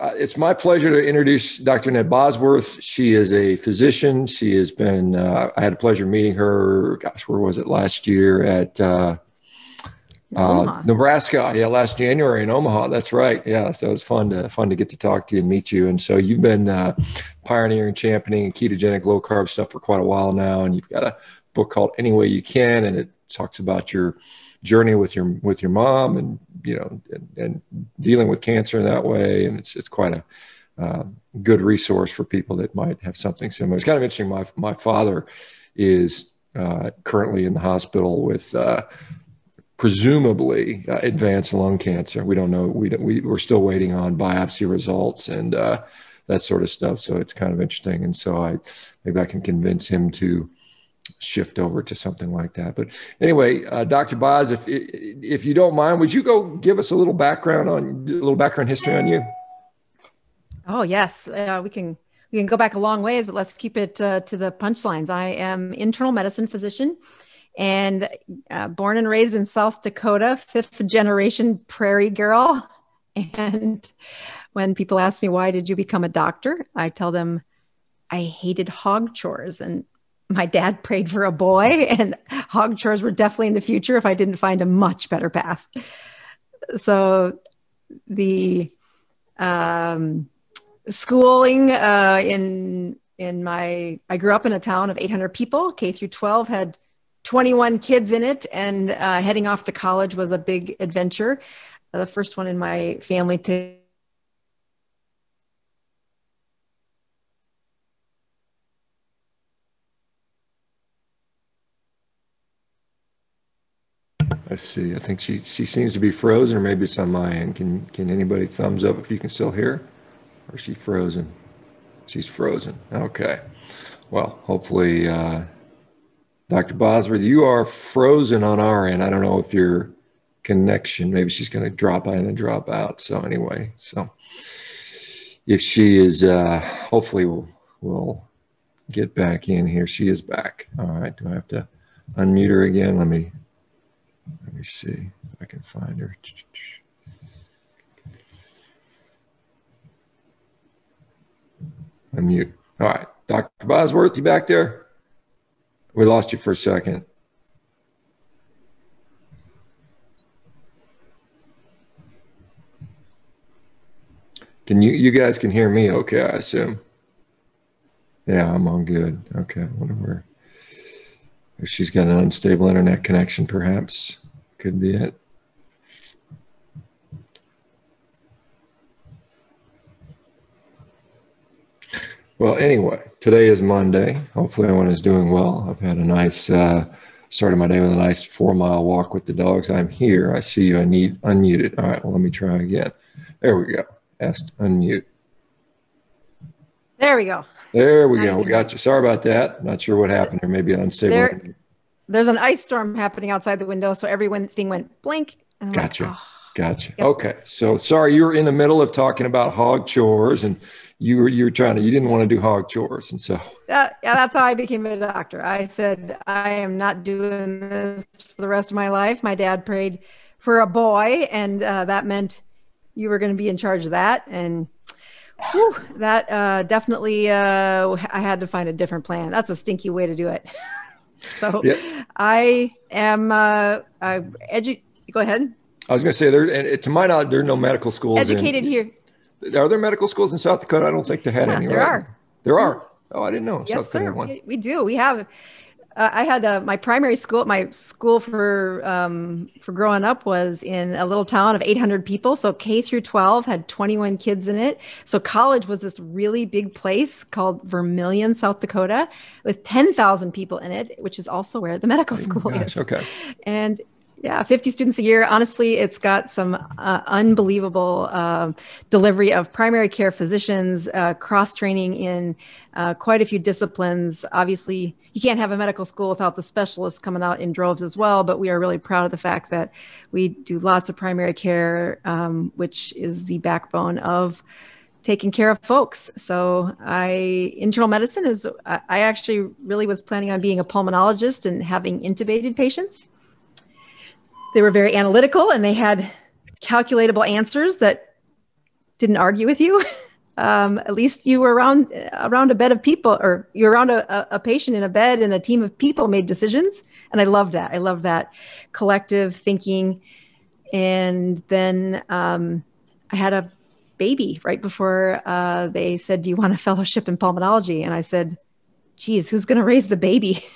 uh, it's my pleasure to introduce Dr. Annette Bosworth. She is a physician. She has been, uh, I had a pleasure meeting her, gosh, where was it last year at uh, uh Nebraska? Yeah, last January in Omaha. That's right. Yeah, so it's fun to fun to get to talk to you and meet you. And so you've been uh, pioneering, championing ketogenic low carb stuff for quite a while now, and you've got a book called Any Way You Can, and it talks about your journey with your with your mom and you know and, and dealing with cancer in that way. And it's it's quite a uh, good resource for people that might have something similar. It's kind of interesting. My my father is uh, currently in the hospital with uh, presumably uh, advanced lung cancer. We don't know. We, we we're still waiting on biopsy results and uh, that sort of stuff. So it's kind of interesting. And so i maybe i can convince him to shift over to something like that. But anyway, uh, Dr. Boz, if if you don't mind, would you go give us a little background on a little background history on you? Oh yes, uh, we can we can go back a long ways, but let's keep it uh, to the punchlines. I am internal medicine physician and uh, born and raised in South Dakota, fifth generation prairie girl. And when people ask me why did you become a doctor, I tell them I hated hog chores and my dad prayed for a boy, and hog chores were definitely in the future if I didn't find a much better path. So the um, schooling uh, in in my I grew up in a town of 800 people. K through 12 had 21 kids in it, and uh, heading off to college was a big adventure. Uh, the first one in my family to Let's see. I think she she seems to be frozen, or maybe it's on my end. Can can anybody thumbs up if you can still hear? Or is she frozen? She's frozen. Okay. Well, hopefully, uh, Dr. Bosworth, you are frozen on our end. I don't know if your connection. Maybe she's going to drop in and drop out. So anyway, so if she is, uh, hopefully we'll, we'll get back in here. She is back. All right. Do I have to unmute her again? Let me let me see if I can find her. Unmute. All right. Dr. Bosworth, you back there? We lost you for a second. Can you you guys can hear me okay, I assume? Yeah, I'm on good. Okay, I wonder where if she's got an unstable internet connection, perhaps could be it. Well, anyway, today is Monday. Hopefully, everyone is doing well. I've had a nice uh, started my day with a nice four mile walk with the dogs. I'm here. I see you. I need unmuted. All right. Well, let me try again. There we go. Asked unmute. There we go. There we go. We got you. Sorry about that. Not sure what happened. There may be unstable. There, there's an ice storm happening outside the window, so everything went blank. Gotcha. Like, oh. Gotcha. Okay. So sorry, you were in the middle of talking about hog chores, and you were you were trying to you didn't want to do hog chores, and so yeah, that's how I became a doctor. I said I am not doing this for the rest of my life. My dad prayed for a boy, and uh, that meant you were going to be in charge of that, and Whew, that uh, definitely, uh, I had to find a different plan. That's a stinky way to do it. so I am uh, uh, edu- Go ahead. I was going to say there, and to my knowledge, there are no medical schools. Educated in, here. Are there medical schools in South Dakota? I don't think they had yeah, any. There right? are. There are. Oh, I didn't know. Yes, South sir. We, we do. We have I had uh, my primary school. My school for um, for growing up was in a little town of 800 people. So K through 12 had 21 kids in it. So college was this really big place called Vermillion, South Dakota, with 10,000 people in it, which is also where the medical school oh is. Okay. And yeah 50 students a year. Honestly it's got some uh, unbelievable uh, delivery of primary care physicians uh, cross training in uh, quite a few disciplines. Obviously you can't have a medical school without the specialists coming out in droves as well but we are really proud of the fact that we do lots of primary care um, which is the backbone of taking care of folks. So i internal medicine is i actually really was planning on being a pulmonologist and having intubated patients they were very analytical and they had calculatable answers that didn't argue with you. um, at least you were around around a bed of people, or you're around a, a patient in a bed, and a team of people made decisions. And I love that. I love that collective thinking. And then um, I had a baby right before uh, they said, "Do you want a fellowship in pulmonology?" And I said, "Geez, who's going to raise the baby?"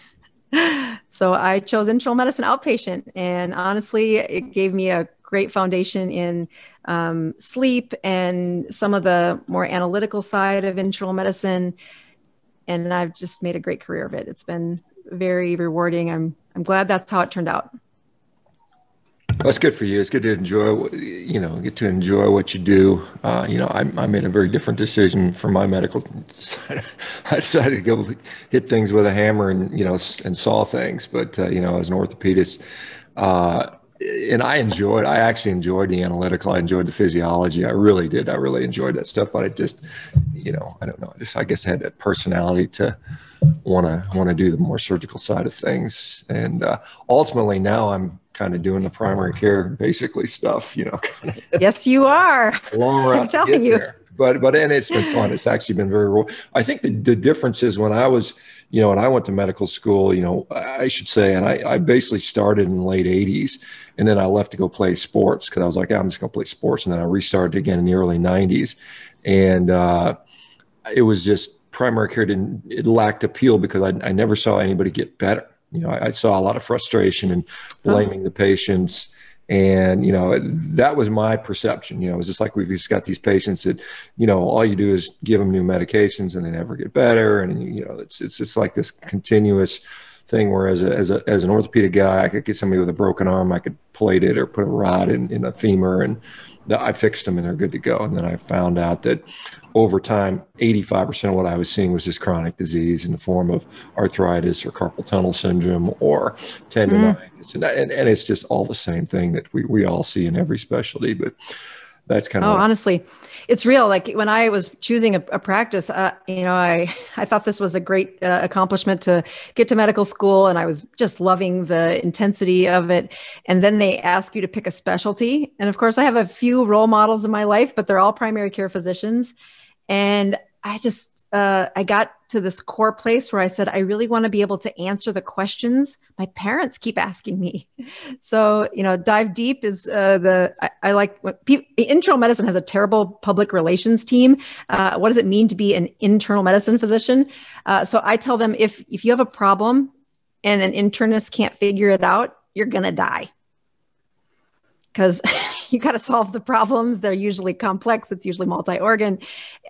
so I chose internal medicine outpatient, and honestly, it gave me a great foundation in um, sleep and some of the more analytical side of internal medicine. And I've just made a great career of it. It's been very rewarding. I'm I'm glad that's how it turned out. That's good for you. It's good to enjoy, you know, get to enjoy what you do. Uh, you know, I, I, made a very different decision for my medical side. I decided to go hit things with a hammer and, you know, and saw things. But, uh, you know, as an orthopedist, uh, and I enjoyed, I actually enjoyed the analytical. I enjoyed the physiology. I really did. I really enjoyed that stuff. But I just, you know, I don't know. I just, I guess I had that personality to want to, want to do the more surgical side of things. And uh, ultimately now I'm kind of doing the primary care basically stuff, you know. yes, you are. Long. I'm telling you. There. But but and it's been fun. It's actually been very. I think the the difference is when I was, you know, when I went to medical school, you know, I should say, and I, I basically started in the late '80s, and then I left to go play sports because I was like, I'm just going to play sports, and then I restarted again in the early '90s, and uh, it was just primary care didn't it lacked appeal because I, I never saw anybody get better you know, I, I saw a lot of frustration and blaming oh. the patients. And, you know, that was my perception. You know, it's just like we've just got these patients that, you know, all you do is give them new medications and they never get better. And, you know, it's, it's just like this continuous thing where as, a, as, a, as an orthopedic guy, I could get somebody with a broken arm, I could plate it or put a rod in, in a femur and I fixed them and they're good to go. And then I found out that over time, 85% of what I was seeing was just chronic disease in the form of arthritis or carpal tunnel syndrome or tendonitis. Mm. And, and, and, it's just all the same thing that we, we all see in every specialty. But that's kind of. Oh, honestly, it's real. Like when I was choosing a, a practice, uh, you know, I, I thought this was a great uh, accomplishment to get to medical school and I was just loving the intensity of it. And then they ask you to pick a specialty. And of course, I have a few role models in my life, but they're all primary care physicians. And I just, uh, I got to this core place where I said, I really want to be able to answer the questions my parents keep asking me. So, you know, dive deep is uh, the, I, I like, people, internal medicine has a terrible public relations team. Uh, what does it mean to be an internal medicine physician? Uh, so I tell them if, if you have a problem and an internist can't figure it out, you're going to die because you got to solve the problems. They're usually complex, it's usually multi organ.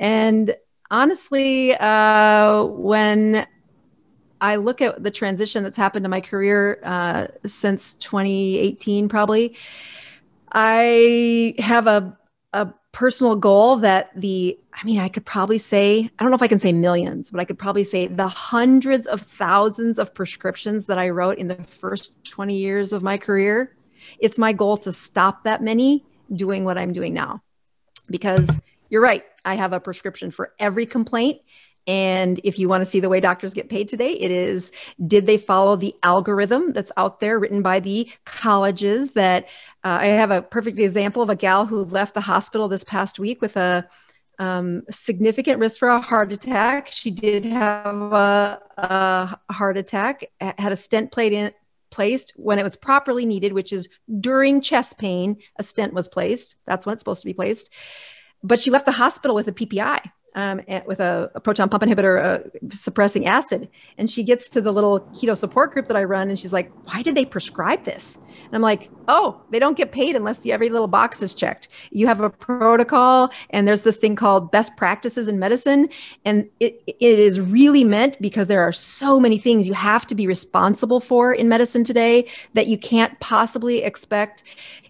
And honestly, uh, when I look at the transition that's happened to my career uh, since 2018, probably, I have a, a personal goal that the, I mean, I could probably say, I don't know if I can say millions, but I could probably say the hundreds of thousands of prescriptions that I wrote in the first 20 years of my career it's my goal to stop that many doing what I'm doing now. Because you're right, I have a prescription for every complaint. And if you want to see the way doctors get paid today, it is did they follow the algorithm that's out there written by the colleges? That uh, I have a perfect example of a gal who left the hospital this past week with a um, significant risk for a heart attack. She did have a, a heart attack, had a stent plate in, placed when it was properly needed, which is during chest pain, a stent was placed. That's when it's supposed to be placed. But she left the hospital with a PPI, um, with a, a, proton pump inhibitor uh, suppressing acid. And she gets to the little keto support group that I run, and she's like, Why did they prescribe this? And I'm like, oh, they don't get paid unless the, every little box is checked. You have a protocol, and there's this thing called best practices in medicine. And it, it is really meant because there are so many things you have to be responsible for in medicine today that you can't possibly expect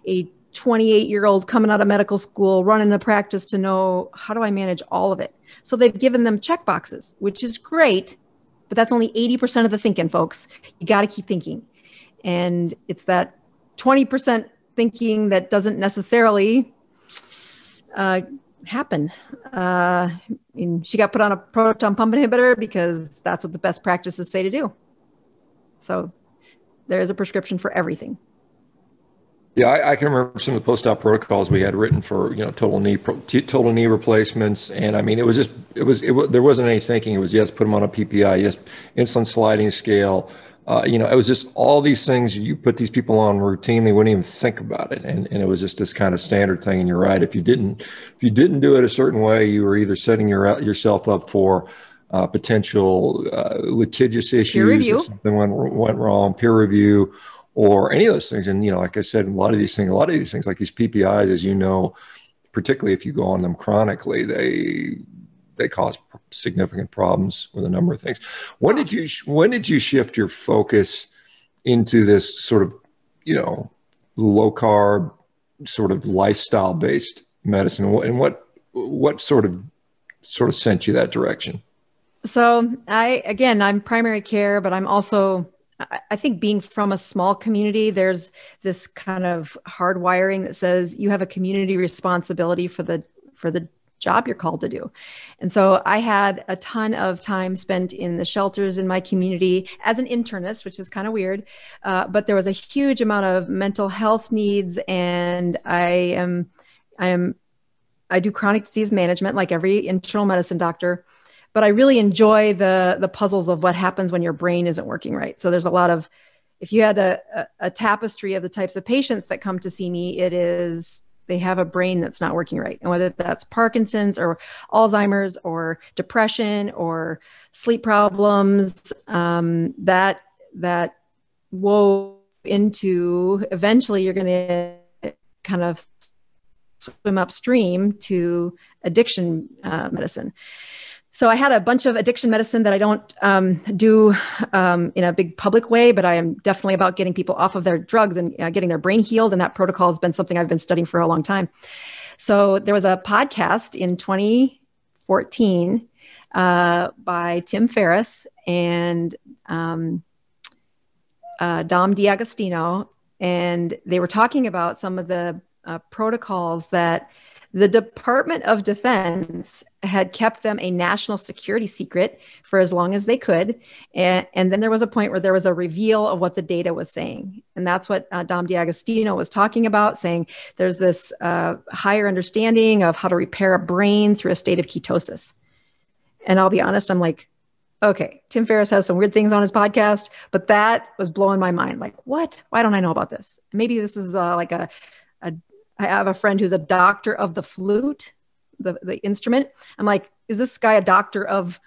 a 28 year old coming out of medical school running the practice to know how do I manage all of it. So they've given them check boxes, which is great, but that's only 80% of the thinking, folks. You got to keep thinking. And it's that 20% thinking that doesn't necessarily uh, happen. Uh, I mean, she got put on a proton pump inhibitor because that's what the best practices say to do. So there is a prescription for everything. Yeah, I, I, can remember some of the post-op protocols we had written for you know total knee total knee replacements, and I mean it was just it was it there wasn't any thinking. It was yes, put them on a PPI, yes, insulin sliding scale. Uh, you know, it was just all these things you put these people on routinely, wouldn't even think about it, and and it was just this kind of standard thing. And you're right, if you didn't if you didn't do it a certain way, you were either setting your yourself up for uh, potential uh, litigious issues, or something went went wrong, peer review or any of those things. And, you know, like I said, a lot of these things, a lot of these things, like these PPIs, as you know, particularly if you go on them chronically, they, they cause significant problems with a number of things. When did you, when did you shift your focus into this sort of, you know, low carb sort of lifestyle based medicine and what, what sort of, sort of sent you that direction? So I, again, I'm primary care, but I'm also I think being from a small community, there's this kind of hardwiring that says you have a community responsibility for the for the job you're called to do. And so I had a ton of time spent in the shelters in my community as an internist, which is kind of weird. Uh, but there was a huge amount of mental health needs, and I am I am I do chronic disease management like every internal medicine doctor but I really enjoy the the puzzles of what happens when your brain isn't working right. So there's a lot of if you had a, a, a tapestry of the types of patients that come to see me, it is they have a brain that's not working right. And whether that's Parkinson's or Alzheimer's or depression or sleep problems, um, that that wove into eventually you're going to kind of swim upstream to addiction uh, medicine so I had a bunch of addiction medicine that I don't um, do um, in a big public way, but I am definitely about getting people off of their drugs and uh, getting their brain healed. And that protocol has been something I've been studying for a long time. So there was a podcast in 2014 uh, by Tim Ferriss and um, uh, Dom D'Agostino, and they were talking about some of the uh, protocols that the Department of Defense had kept them a national security secret for as long as they could. And, and then there was a point where there was a reveal of what the data was saying. And that's what uh, Dom D'Agostino was talking about, saying there's this uh, higher understanding of how to repair a brain through a state of ketosis. And I'll be honest, I'm like, okay, Tim Ferriss has some weird things on his podcast, but that was blowing my mind. Like, what? Why don't I know about this? Maybe this is uh, like a, a I have a friend who's a doctor of the flute, the, the instrument. I'm like, is this guy a doctor of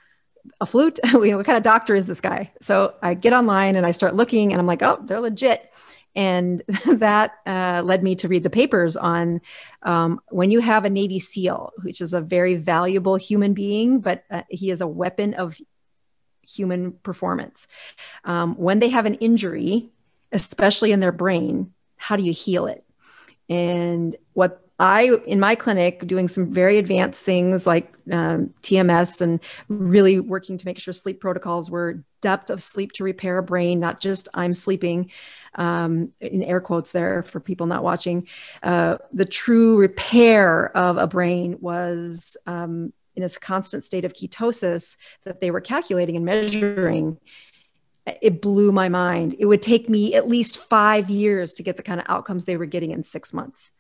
a flute? you know, what kind of doctor is this guy? So I get online and I start looking and I'm like, oh, they're legit. And that uh, led me to read the papers on um, when you have a Navy SEAL, which is a very valuable human being, but uh, he is a weapon of human performance. Um, when they have an injury, especially in their brain, how do you heal it? And what I, in my clinic, doing some very advanced things like um, TMS and really working to make sure sleep protocols were depth of sleep to repair a brain, not just I'm sleeping, um, in air quotes there for people not watching. Uh, the true repair of a brain was um, in a constant state of ketosis that they were calculating and measuring it blew my mind. It would take me at least five years to get the kind of outcomes they were getting in six months.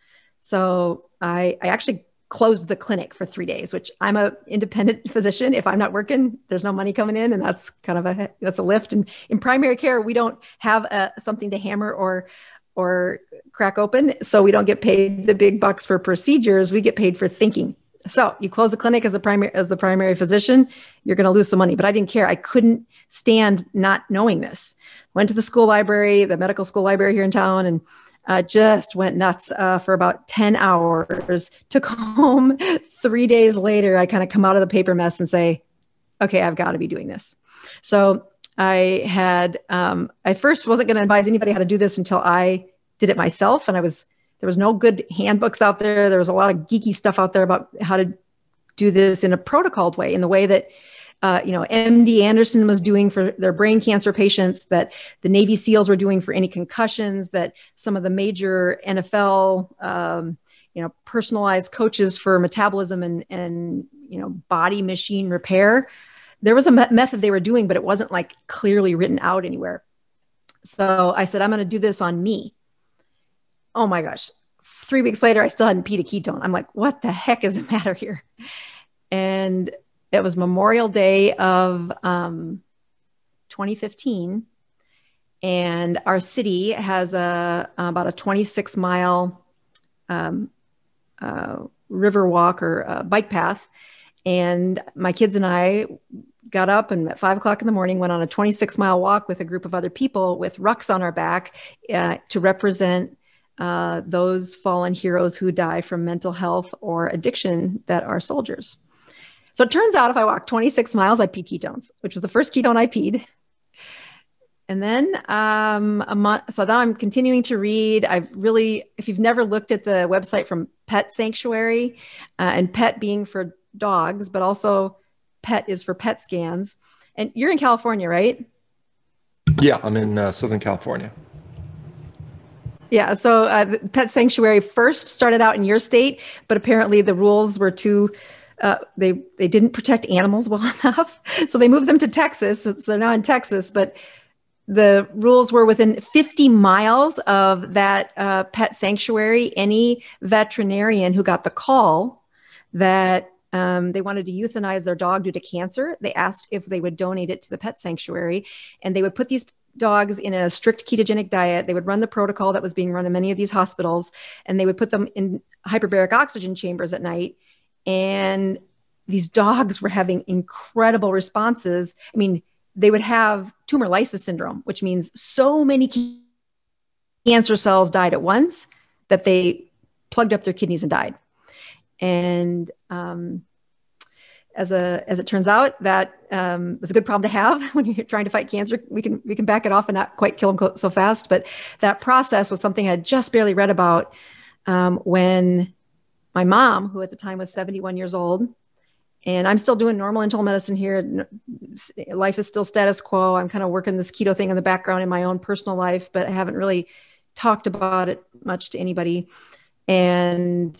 So I, I actually closed the clinic for three days, which I'm a independent physician. If I'm not working, there's no money coming in, and that's kind of a that's a lift. And in primary care, we don't have a, something to hammer or or crack open, so we don't get paid the big bucks for procedures. We get paid for thinking. So you close a clinic as a primary as the primary physician, you're going to lose some money. But I didn't care. I couldn't stand not knowing this. Went to the school library, the medical school library here in town, and uh, just went nuts uh, for about 10 hours. Took home three days later. I kind of come out of the paper mess and say, okay, I've got to be doing this. So I had, um, I first wasn't going to advise anybody how to do this until I did it myself. And I was there was no good handbooks out there. There was a lot of geeky stuff out there about how to do this in a protocoled way, in the way that uh, you know MD Anderson was doing for their brain cancer patients, that the Navy SEALs were doing for any concussions, that some of the major NFL um, you know personalized coaches for metabolism and and you know body machine repair. There was a me- method they were doing, but it wasn't like clearly written out anywhere. So I said, I'm going to do this on me oh my gosh, three weeks later, I still hadn't peed a ketone. I'm like, what the heck is the matter here? And it was Memorial Day of um, 2015. And our city has a about a 26 mile um, uh, river walk or bike path. And my kids and I got up and at five o'clock in the morning went on a 26 mile walk with a group of other people with rucks on our back uh, to represent uh, those fallen heroes who die from mental health or addiction that are soldiers. So it turns out if I walk 26 miles, I pee ketones, which was the first ketone I peed. And then um, a month, so then I'm continuing to read. I've really, if you've never looked at the website from Pet Sanctuary, uh, and pet being for dogs, but also pet is for pet scans. And you're in California, right? Yeah, I'm in uh, Southern California. Yeah, so uh, Pet Sanctuary first started out in your state, but apparently the rules were too. Uh, they they didn't protect animals well enough, so they moved them to Texas. So they're now in Texas, but the rules were within 50 miles of that uh, pet sanctuary. Any veterinarian who got the call that um, they wanted to euthanize their dog due to cancer, they asked if they would donate it to the pet sanctuary, and they would put these dogs in a strict ketogenic diet. They would run the protocol that was being run in many of these hospitals, and they would put them in hyperbaric oxygen chambers at night. And these dogs were having incredible responses. I mean, they would have tumor lysis syndrome, which means so many cancer cells died at once that they plugged up their kidneys and died. And um, as a as it turns out, that um, was a good problem to have when you're trying to fight cancer. We can we can back it off and not quite kill them so fast. But that process was something I had just barely read about um, when my mom, who at the time was 71 years old, and I'm still doing normal internal medicine here. Life is still status quo. I'm kind of working this keto thing in the background in my own personal life, but I haven't really talked about it much to anybody. And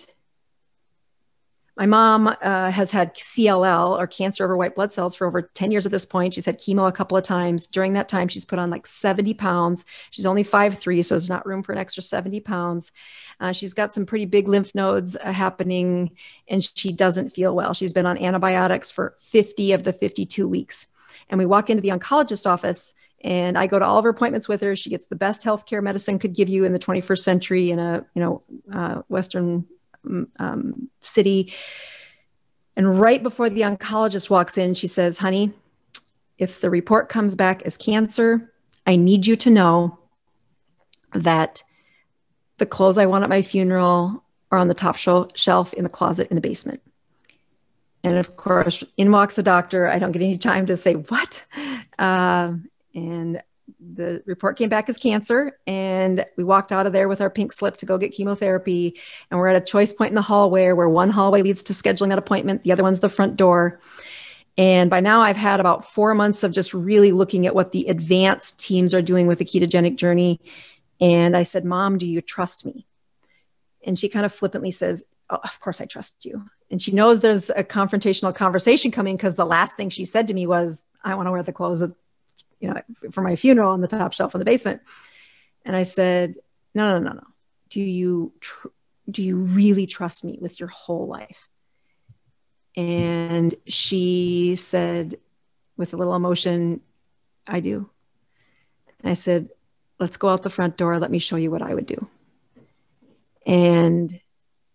my mom uh, has had CLL or cancer over white blood cells for over 10 years at this point. She's had chemo a couple of times. During that time, she's put on like 70 pounds. She's only 5'3, so there's not room for an extra 70 pounds. Uh, she's got some pretty big lymph nodes uh, happening, and she doesn't feel well. She's been on antibiotics for 50 of the 52 weeks. And we walk into the oncologist office, and I go to all of her appointments with her. She gets the best healthcare medicine could give you in the 21st century in a you know uh, Western um, city. And right before the oncologist walks in, she says, Honey, if the report comes back as cancer, I need you to know that the clothes I want at my funeral are on the top shelf in the closet in the basement. And of course, in walks the doctor. I don't get any time to say what. Uh, and the report came back as cancer and we walked out of there with our pink slip to go get chemotherapy. And we're at a choice point in the hallway where one hallway leads to scheduling that appointment the other one's the front door. And by now i've had about four months of just really looking at what the advanced teams are doing with the ketogenic journey. And i said mom do you trust me? And she kind of flippantly says oh, of course i trust you. And she knows there's a confrontational conversation coming because the last thing she said to me was i want to wear the clothes of you know, for my funeral on the top shelf in the basement. And I said, no, no, no, no. Do you, tr- do you really trust me with your whole life? And she said, with a little emotion, I do. And I said, let's go out the front door. Let me show you what I would do. And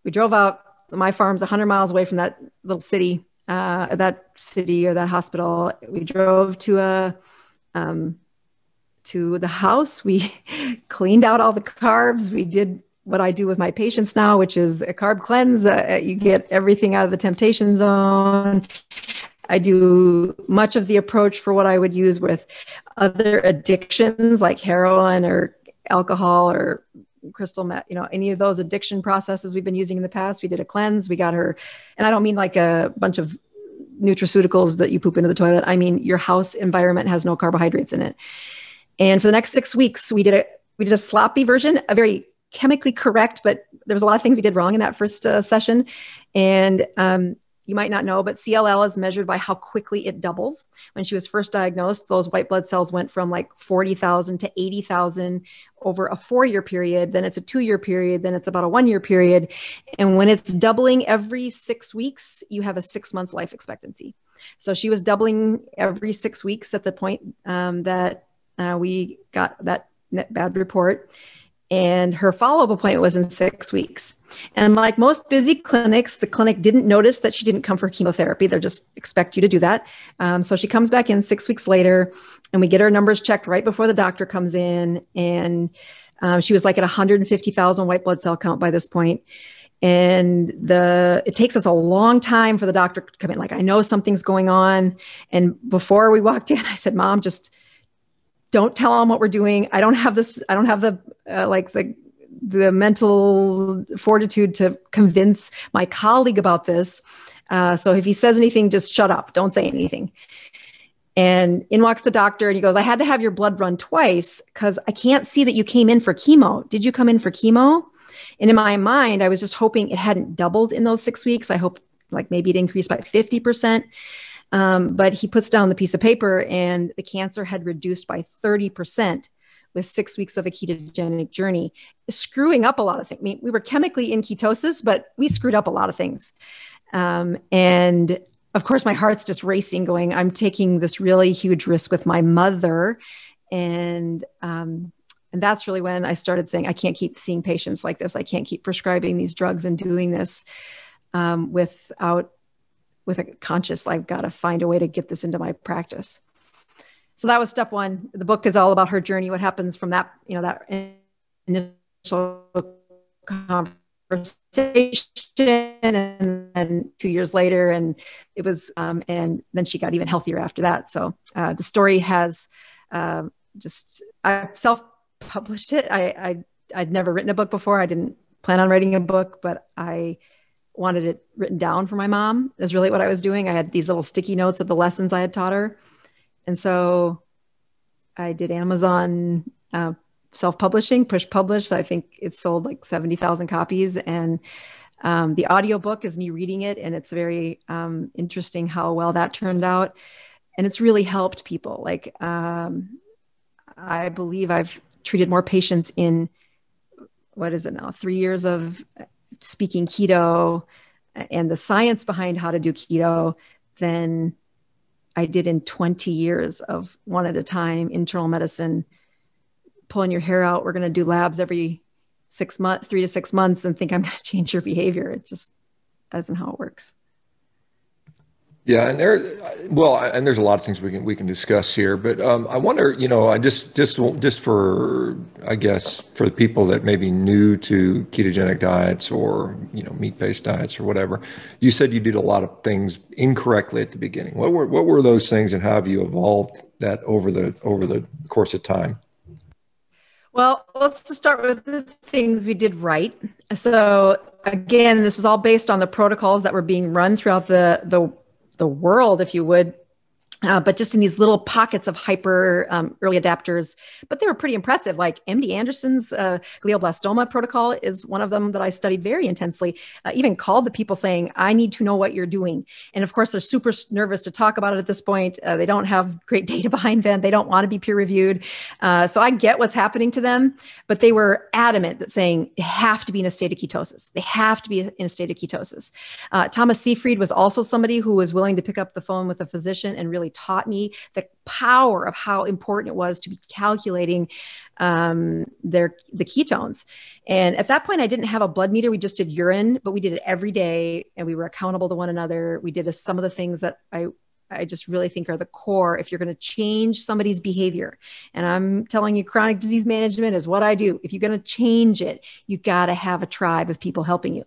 we drove out. My farm's 100 miles away from that little city, uh, that city or that hospital. We drove to a um, to the house. We cleaned out all the carbs. We did what I do with my patients now, which is a carb cleanse. Uh, you get everything out of the temptation zone. I do much of the approach for what I would use with other addictions like heroin or alcohol or crystal meth, you know, any of those addiction processes we've been using in the past. We did a cleanse. We got her, and I don't mean like a bunch of nutraceuticals that you poop into the toilet. I mean, your house environment has no carbohydrates in it. And for the next six weeks, we did a we did a sloppy version, a very chemically correct, but there was a lot of things we did wrong in that first uh, session. And um, you might not know, but CLL is measured by how quickly it doubles. When she was first diagnosed, those white blood cells went from like 40,000 to 80,000 over a four year period. Then it's a two year period. Then it's about a one year period. And when it's doubling every six weeks, you have a six months life expectancy. So she was doubling every six weeks at the point um, that uh, we got that bad report and her follow-up appointment was in six weeks. And like most busy clinics the clinic didn't notice that she didn't come for chemotherapy. They just expect you to do that. Um, so she comes back in six weeks later and we get her numbers checked right before the doctor comes in. And um, she was like at 150000 white blood cell count by this point. And the it takes us a long time for the doctor to come in. Like i know something's going on. And before we walked in i said mom just don't tell them what we're doing. I don't have this i don't have the uh, like the the mental fortitude to convince my colleague about this. Uh, so if he says anything just shut up. Don't say anything. And in walks the doctor and he goes i had to have your blood run twice because i can't see that you came in for chemo. Did you come in for chemo? And in my mind i was just hoping it hadn't doubled in those six weeks. I hope like maybe it increased by 50% um, but he puts down the piece of paper and the cancer had reduced by 30% with six weeks of a ketogenic journey, screwing up a lot of things. I mean, we were chemically in ketosis, but we screwed up a lot of things. Um, and of course, my heart's just racing, going, I'm taking this really huge risk with my mother. And, um, and that's really when I started saying, I can't keep seeing patients like this. I can't keep prescribing these drugs and doing this um, without with a conscious, I've got to find a way to get this into my practice. So that was step one. The book is all about her journey, what happens from that, you know, that initial conversation and then two years later and it was um, and then she got even healthier after that so uh, the story has uh, just i self-published it I, I i'd never written a book before i didn't plan on writing a book but i wanted it written down for my mom is really what I was doing. I had these little sticky notes of the lessons I had taught her. And so I did Amazon uh, self-publishing, push publish. I think it sold like 70,000 copies. And um, the audiobook is me reading it. And it's very um, interesting how well that turned out. And it's really helped people. Like um, I believe I've treated more patients in what is it now? Three years of speaking keto uh, and the science behind how to do keto than I did in 20 years of one at a time internal medicine, pulling your hair out. We're going to do labs every six months, three to six months, and think I'm going to change your behavior. It's just that isn't how it works. Yeah, and there, well, and there's a lot of things we can we can discuss here, but um, I wonder, you know, I just just just for I guess for the people that may be new to ketogenic diets or you know meat based diets or whatever, you said you did a lot of things incorrectly at the beginning. What were what were those things, and how have you evolved that over the over the course of time? Well, let's just start with the things we did right. So again, this was all based on the protocols that were being run throughout the the the world, if you would, uh, but just in these little pockets of hyper um, early adapters. But they were pretty impressive. Like MD Anderson's uh, glioblastoma protocol is one of them that I studied very intensely. Uh, even called the people saying, "I need to know what you're doing." And of course, they're super nervous to talk about it at this point. Uh, they don't have great data behind them. They don't want to be peer reviewed. Uh, so I get what's happening to them, but they were adamant that saying they have to be in a state of ketosis. They have to be in a state of ketosis. Uh, Thomas Seyfried was also somebody who was willing to pick up the phone with a physician and really taught me the power of how important it was to be calculating um, their the ketones. And at that point, I didn't have a blood meter. We just did urine, but we did it every day, and we were accountable to one another. We did a, some of the things that I I just really think are the core if you're going to change somebody's behavior. And I'm telling you, chronic disease management is what I do. If you're going to change it, you got to have a tribe of people helping you.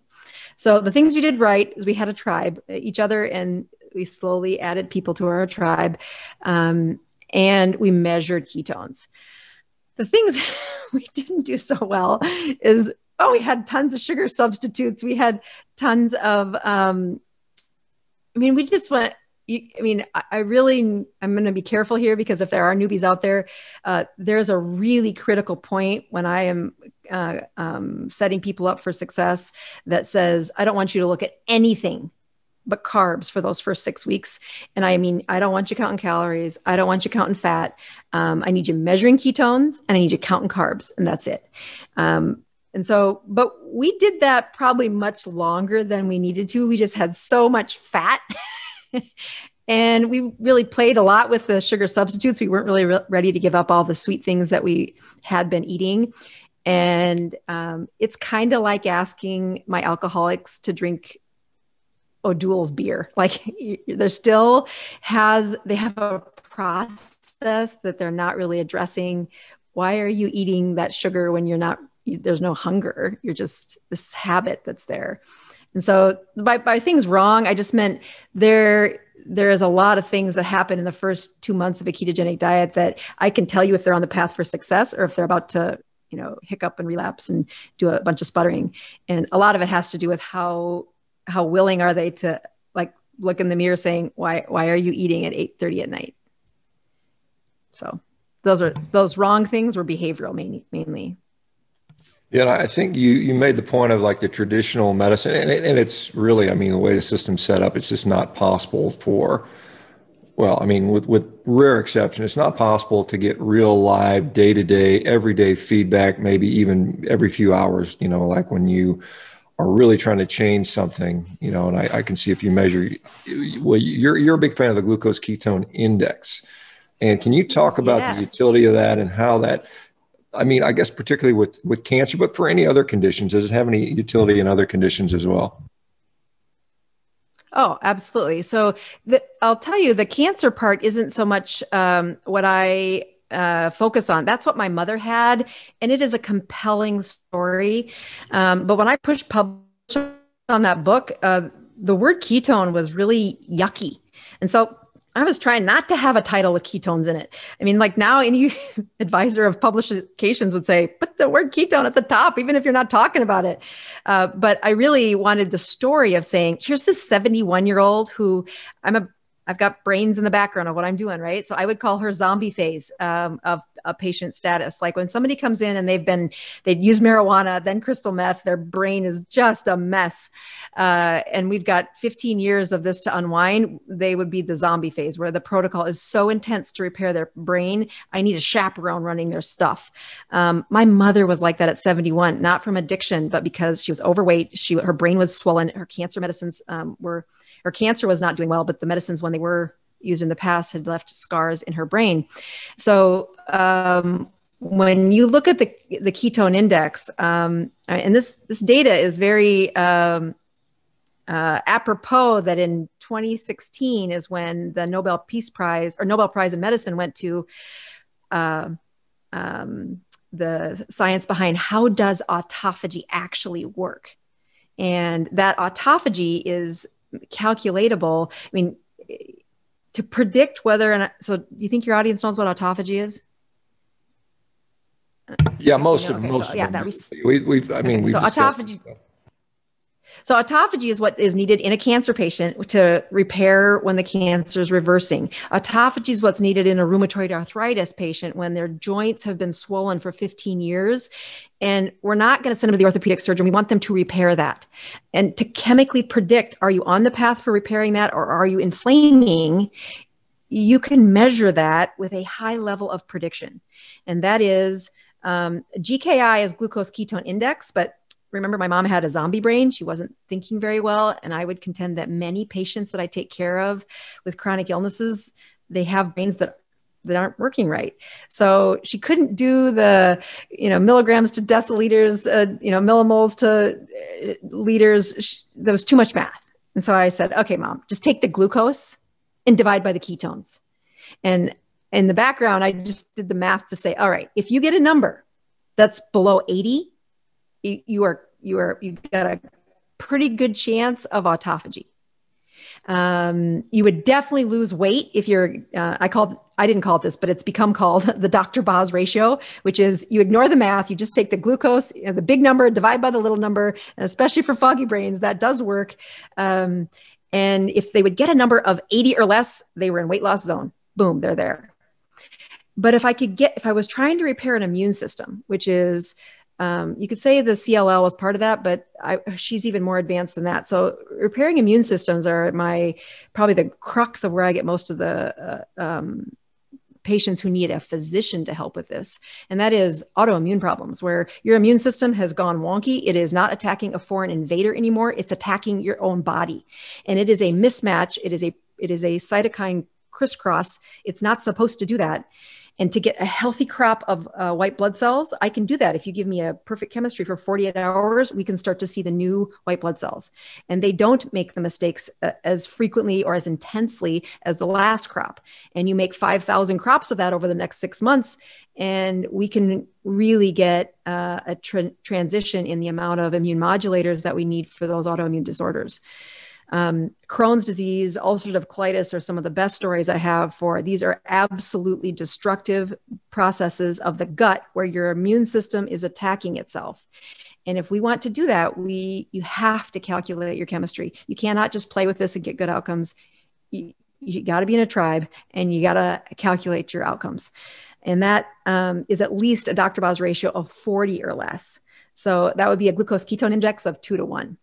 So the things we did right is we had a tribe, each other, and we slowly added people to our tribe um, and we measured ketones. The things we didn't do so well is oh, we had tons of sugar substitutes. We had tons of, um, I mean, we just went, I mean, I really, I'm going to be careful here because if there are newbies out there, uh, there's a really critical point when I am uh, um, setting people up for success that says, I don't want you to look at anything but carbs for those first six weeks. And I mean, I don't want you counting calories. I don't want you counting fat. Um, I need you measuring ketones and I need you counting carbs, and that's it. Um, and so, but we did that probably much longer than we needed to. We just had so much fat. and we really played a lot with the sugar substitutes. We weren't really re- ready to give up all the sweet things that we had been eating. And um, it's kind of like asking my alcoholics to drink O'Doul's beer. Like there still has, they have a process that they're not really addressing. Why are you eating that sugar when you're not, there's no hunger? You're just this habit that's there. And so by, by things wrong, I just meant there, there is a lot of things that happen in the first two months of a ketogenic diet that I can tell you if they're on the path for success or if they're about to, you know, hiccup and relapse and do a bunch of sputtering. And a lot of it has to do with how how willing are they to like look in the mirror saying why why are you eating at 8 30 at night? So those are those wrong things were behavioral mainly mainly. Yeah i think you you made the point of like the traditional medicine and, it, and it's really i mean the way the system's set up it's just not possible for well i mean with with rare exception it's not possible to get real live day to day everyday feedback maybe even every few hours you know like when you are really trying to change something, you know, and I, I, can see if you measure, well, you're, you're a big fan of the glucose ketone index. And can you talk about yes. the utility of that and how that, I mean, I guess particularly with, with cancer, but for any other conditions, does it have any utility in other conditions as well? Oh, absolutely. So the, I'll tell you, the cancer part isn't so much um, what I uh, focus on. That's what my mother had, and it is a compelling story. Um, but when I pushed publish on that book, uh, the word ketone was really yucky, and so I was trying not to have a title with ketones in it. I mean, like now, any advisor of publications would say, put the word ketone at the top, even if you're not talking about it. Uh, but I really wanted the story of saying, here's this 71 year old who I'm a I've got brains in the background of what I'm doing, right? So I would call her zombie phase um, of a patient status. Like when somebody comes in and they've been, they'd use marijuana, then crystal meth, their brain is just a mess. Uh, and we've got 15 years of this to unwind. They would be the zombie phase where the protocol is so intense to repair their brain. I need a chaperone running their stuff. Um, my mother was like that at 71, not from addiction, but because she was overweight. She, her brain was swollen. Her cancer medicines um, were her cancer was not doing well, but the medicines when they were used in the past had left scars in her brain. So um, when you look at the the ketone index, um, and this this data is very um, uh, apropos that in 2016 is when the Nobel Peace Prize or Nobel Prize in Medicine went to uh, the science behind how does autophagy actually work, and that autophagy is calculatable. I mean, to predict whether and so do you think your audience knows what autophagy is? Yeah, most of okay, most so, of yeah, them. That we, we've I mean, okay, we've so autophagy. So autophagy is what is needed in a cancer patient to repair when the cancer is reversing. Autophagy is what's needed in a rheumatoid arthritis patient when their joints have been swollen for 15 years. And we're not going to send them to the orthopedic surgeon. We want them to repair that and to chemically predict are you on the path for repairing that or are you inflaming? You can measure that with a high level of prediction. And that is um, GKI is glucose ketone index, but remember my mom had a zombie brain. She wasn't thinking very well. And I would contend that many patients that I take care of with chronic illnesses, they have brains that that aren't working right. So she couldn't do the, you know, milligrams to deciliters, uh, you know, millimoles to uh, liters. She, there was too much math. And so I said, okay, mom, just take the glucose and divide by the ketones. And in the background, I just did the math to say, all right, if you get a number that's below 80, you are you are you got a pretty good chance of autophagy. Um, you would definitely lose weight if you're. Uh, I called. I didn't call it this, but it's become called the Dr. Boz ratio, which is you ignore the math, you just take the glucose, you know, the big number, divide by the little number, and especially for foggy brains, that does work. Um, and if they would get a number of 80 or less, they were in weight loss zone. Boom, they're there. But if I could get, if I was trying to repair an immune system, which is um, you could say the CLL was part of that, but I, she's even more advanced than that. So repairing immune systems are my probably the crux of where I get most of the uh, um, patients who need a physician to help with this. And that is autoimmune problems where your immune system has gone wonky. It is not attacking a foreign invader anymore. It's attacking your own body. And it is a mismatch. It is a, it is a cytokine crisscross. It's not supposed to do that and to get a healthy crop of uh, white blood cells i can do that. If you give me a perfect chemistry for 48 hours we can start to see the new white blood cells. And they don't make the mistakes uh, as frequently or as intensely as the last crop. And you make 5000 crops of that over the next six months and we can really get uh, a tra- transition in the amount of immune modulators that we need for those autoimmune disorders um, Crohn's disease, ulcerative colitis are some of the best stories I have for these are absolutely destructive processes of the gut where your immune system is attacking itself. And if we want to do that, we you have to calculate your chemistry. You cannot just play with this and get good outcomes. You, you got to be in a tribe and you got to calculate your outcomes. And that um, is at least a Dr. Boz ratio of 40 or less. So that would be a glucose ketone index of two to one.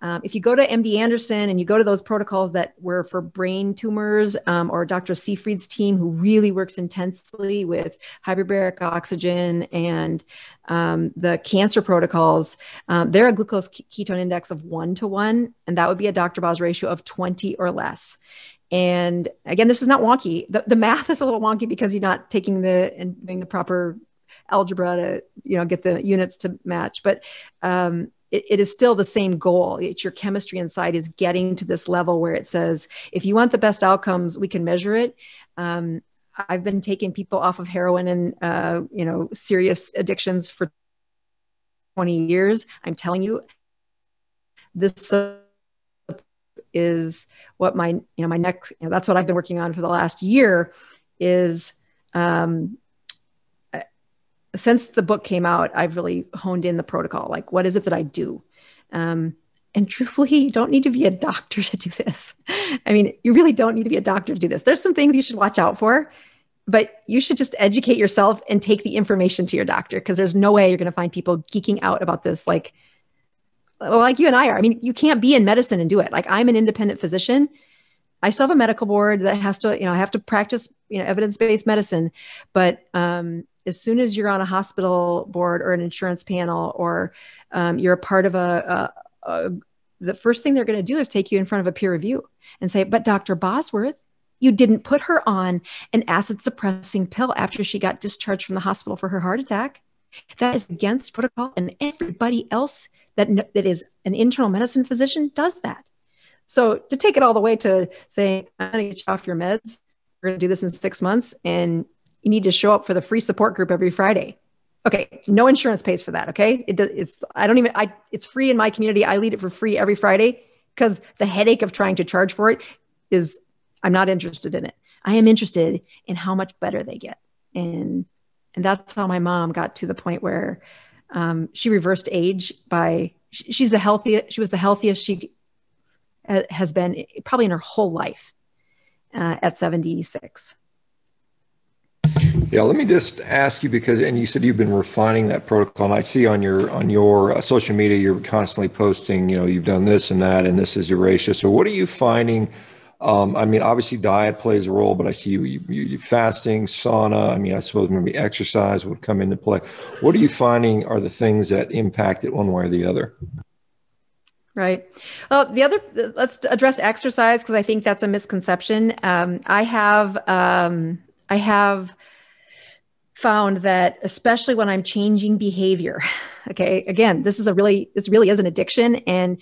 Um, if you go to MD Anderson and you go to those protocols that were for brain tumors um, or Dr. Seyfried's team, who really works intensely with hyperbaric oxygen and um, the cancer protocols, um, they're a glucose ketone index of one to one, and that would be a Dr. Boz ratio of 20 or less. And again, this is not wonky. The, the math is a little wonky because you're not taking the and doing the proper algebra to you know get the units to match but um, it, it is still the same goal. It's your chemistry inside is getting to this level where it says, if you want the best outcomes, we can measure it. Um, I've been taking people off of heroin and uh, you know serious addictions for 20 years. I'm telling you, this is what my you know my next you know, that's what I've been working on for the last year is um, since the book came out, I've really honed in the protocol. Like, what is it that I do? Um, and truthfully, you don't need to be a doctor to do this. I mean, you really don't need to be a doctor to do this. There's some things you should watch out for, but you should just educate yourself and take the information to your doctor because there's no way you're going to find people geeking out about this like like you and I are. I mean, you can't be in medicine and do it. Like I'm an independent physician. I still have a medical board that has to, you know, I have to practice, you know, evidence-based medicine, but um, as soon as you're on a hospital board or an insurance panel or um, you're a part of a, a, a the first thing they're going to do is take you in front of a peer review and say, but Dr. Bosworth, you didn't put her on an acid suppressing pill after she got discharged from the hospital for her heart attack. That is against protocol, and everybody else that, that is an internal medicine physician does that. So to take it all the way to saying, I'm going to get you off your meds, we're going to do this in six months, and you need to show up for the free support group every Friday. Okay, no insurance pays for that. Okay, it, it's I don't even I it's free in my community. I lead it for free every Friday because the headache of trying to charge for it is I'm not interested in it. I am interested in how much better they get, and and that's how my mom got to the point where um, she reversed age by she's the healthiest she was the healthiest she has been probably in her whole life uh, at 76 yeah, let me just ask you because, and you said you've been refining that protocol, and I see on your on your uh, social media you're constantly posting. You know, you've done this and that, and this is your ratio. So, what are you finding? Um, I mean, obviously diet plays a role, but I see you, you, you fasting, sauna. I mean, I suppose maybe exercise would come into play. What are you finding are the things that impact it one way or the other? Right. Well, the other, let's address exercise because I think that's a misconception. Um, I have, um, I have found that especially when I'm changing behavior, okay, again, this is a really, this really is an addiction. And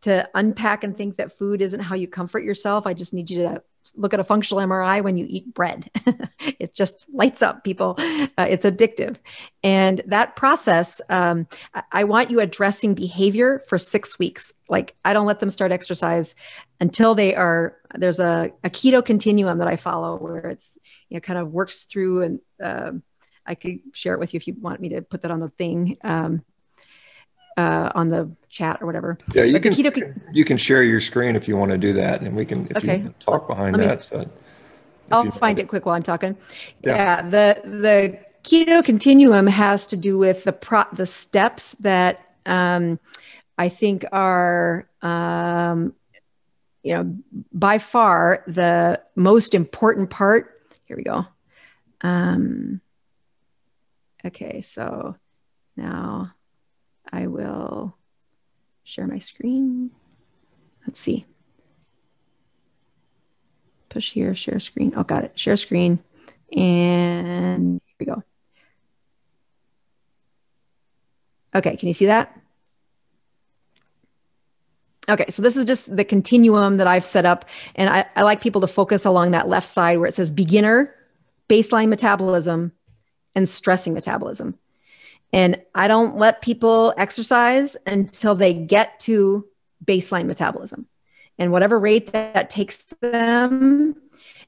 to unpack and think that food isn't how you comfort yourself, I just need you to look at a functional MRI when you eat bread. it just lights up people. Uh, it's addictive. And that process, um, I want you addressing behavior for six weeks. Like I don't let them start exercise until they are, there's a, a keto continuum that I follow where it's, you know, kind of works through and uh, I could share it with you if you want me to put that on the thing. Um, uh, on the chat or whatever. Yeah, you can, keto... you can share your screen if you want to do that, and we can if okay. you talk behind Let that. Me, so I'll find it quick while I'm talking. Yeah. yeah, the the keto continuum has to do with the pro- the steps that um, I think are um, you know by far the most important part. Here we go. Um, okay, so now I will share my screen. Let's see. Push here, share screen. Oh, got it. Share screen. And here we go. Okay, can you see that? Okay, so this is just the continuum that I've set up. And I, I, like people to focus along that left side where it says beginner, baseline metabolism, and stressing metabolism. And I don't let people exercise until they get to baseline metabolism. And whatever rate that, that takes them,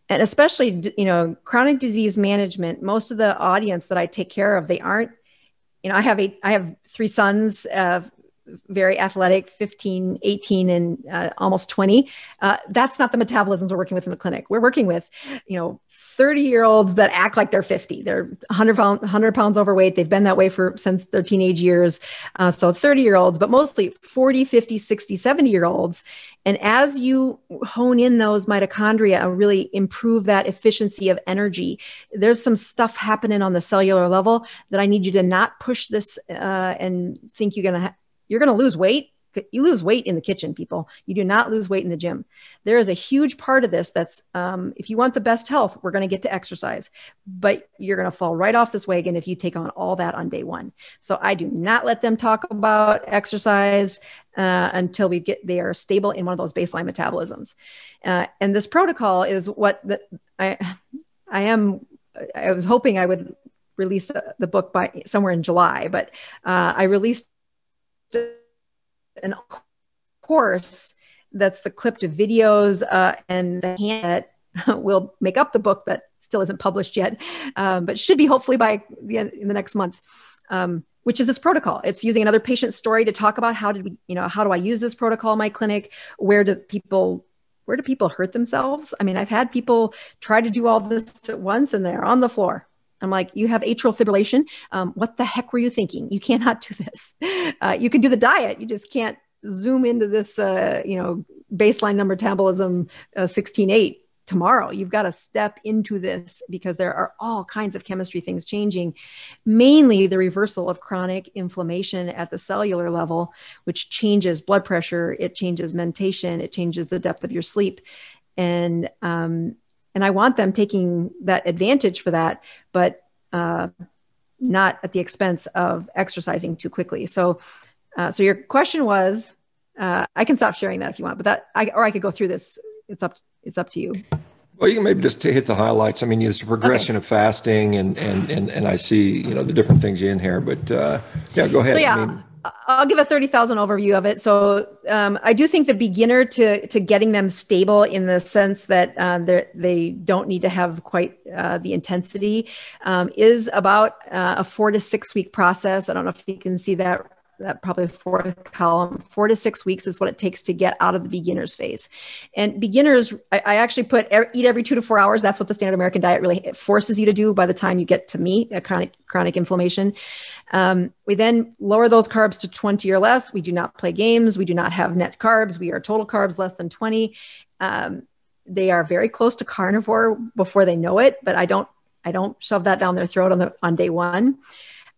and especially, you know, chronic disease management, most of the audience that I take care of, they aren't, you know, I have eight, I have three sons, uh, very athletic 15 18 and uh, almost 20 uh, that's not the metabolisms we're working with in the clinic. We're working with you know 30 year olds that act like they're 50 they're 100 pounds 100 pounds overweight. They've been that way for since their teenage years. Uh, so 30 year olds but mostly 40 50 60 70 year olds and as you hone in those mitochondria and really improve that efficiency of energy there's some stuff happening on the cellular level that i need you to not push this uh, and think you're going to ha- you're going to lose weight. You lose weight in the kitchen people. You do not lose weight in the gym. There is a huge part of this that's um, if you want the best health we're going to get to exercise but you're going to fall right off this wagon if you take on all that on day one. So i do not let them talk about exercise uh, until we get they are stable in one of those baseline metabolisms. Uh, and this protocol is what the, i i am i was hoping i would release the, the book by somewhere in july but uh, i released an course that's the clipped videos uh, and the hand that will make up the book that still isn't published yet, um, but should be hopefully by the end, in the next month. Um, which is this protocol. It's using another patient story to talk about how did we, you know, how do I use this protocol in my clinic? Where do people where do people hurt themselves? I mean, I've had people try to do all this at once and they're on the floor. I'm like, you have atrial fibrillation. Um, what the heck were you thinking? You cannot do this. Uh, you can do the diet. You just can't zoom into this, uh, you know, baseline number metabolism uh, 16.8 tomorrow. You've got to step into this because there are all kinds of chemistry things changing, mainly the reversal of chronic inflammation at the cellular level, which changes blood pressure, it changes mentation, it changes the depth of your sleep. And um, and I want them taking that advantage for that, but uh, not at the expense of exercising too quickly. So, uh, so your question was, uh, I can stop sharing that if you want, but that I or I could go through this. It's up. It's up to you. Well, you can maybe just hit the highlights. I mean, there's a progression okay. of fasting, and and and and I see you know the different things in here. But uh, yeah, go ahead. So yeah, I mean, I'll give a 30,000 overview of it. So um, I do think the beginner to, to getting them stable in the sense that uh, they don't need to have quite uh, the intensity um, is about uh, a four to six week process. I don't know if you can see that that probably fourth column, four to six weeks is what it takes to get out of the beginners phase. And beginners, I, I actually put eat every two to four hours. That's what the standard American diet really forces you to do by the time you get to meet a chronic chronic inflammation. Um, we then lower those carbs to 20 or less. We do not play games. We do not have net carbs. We are total carbs less than 20. Um, they are very close to carnivore before they know it, but I don't I don't shove that down their throat on the on day one.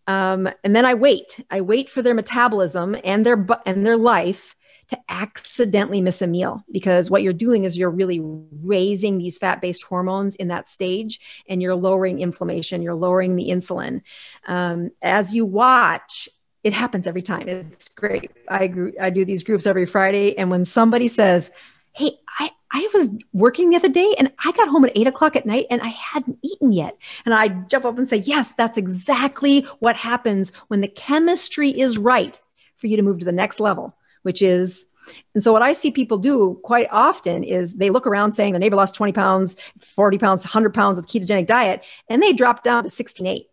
Um, and then I wait. I wait for their metabolism and their and their life to accidentally miss a meal because what you're doing is you're really raising these fat-based hormones in that stage and you're lowering inflammation. You're lowering the insulin. Um, as you watch, it happens every time. It's great. I I do these groups every Friday, and when somebody says, "Hey, I I was working the other day and I got home at eight o'clock at night and I hadn't eaten yet. And I jump up and say, Yes, that's exactly what happens when the chemistry is right for you to move to the next level, which is. And so, what I see people do quite often is they look around saying the neighbor lost 20 pounds, 40 pounds, 100 pounds with ketogenic diet, and they drop down to 16.8.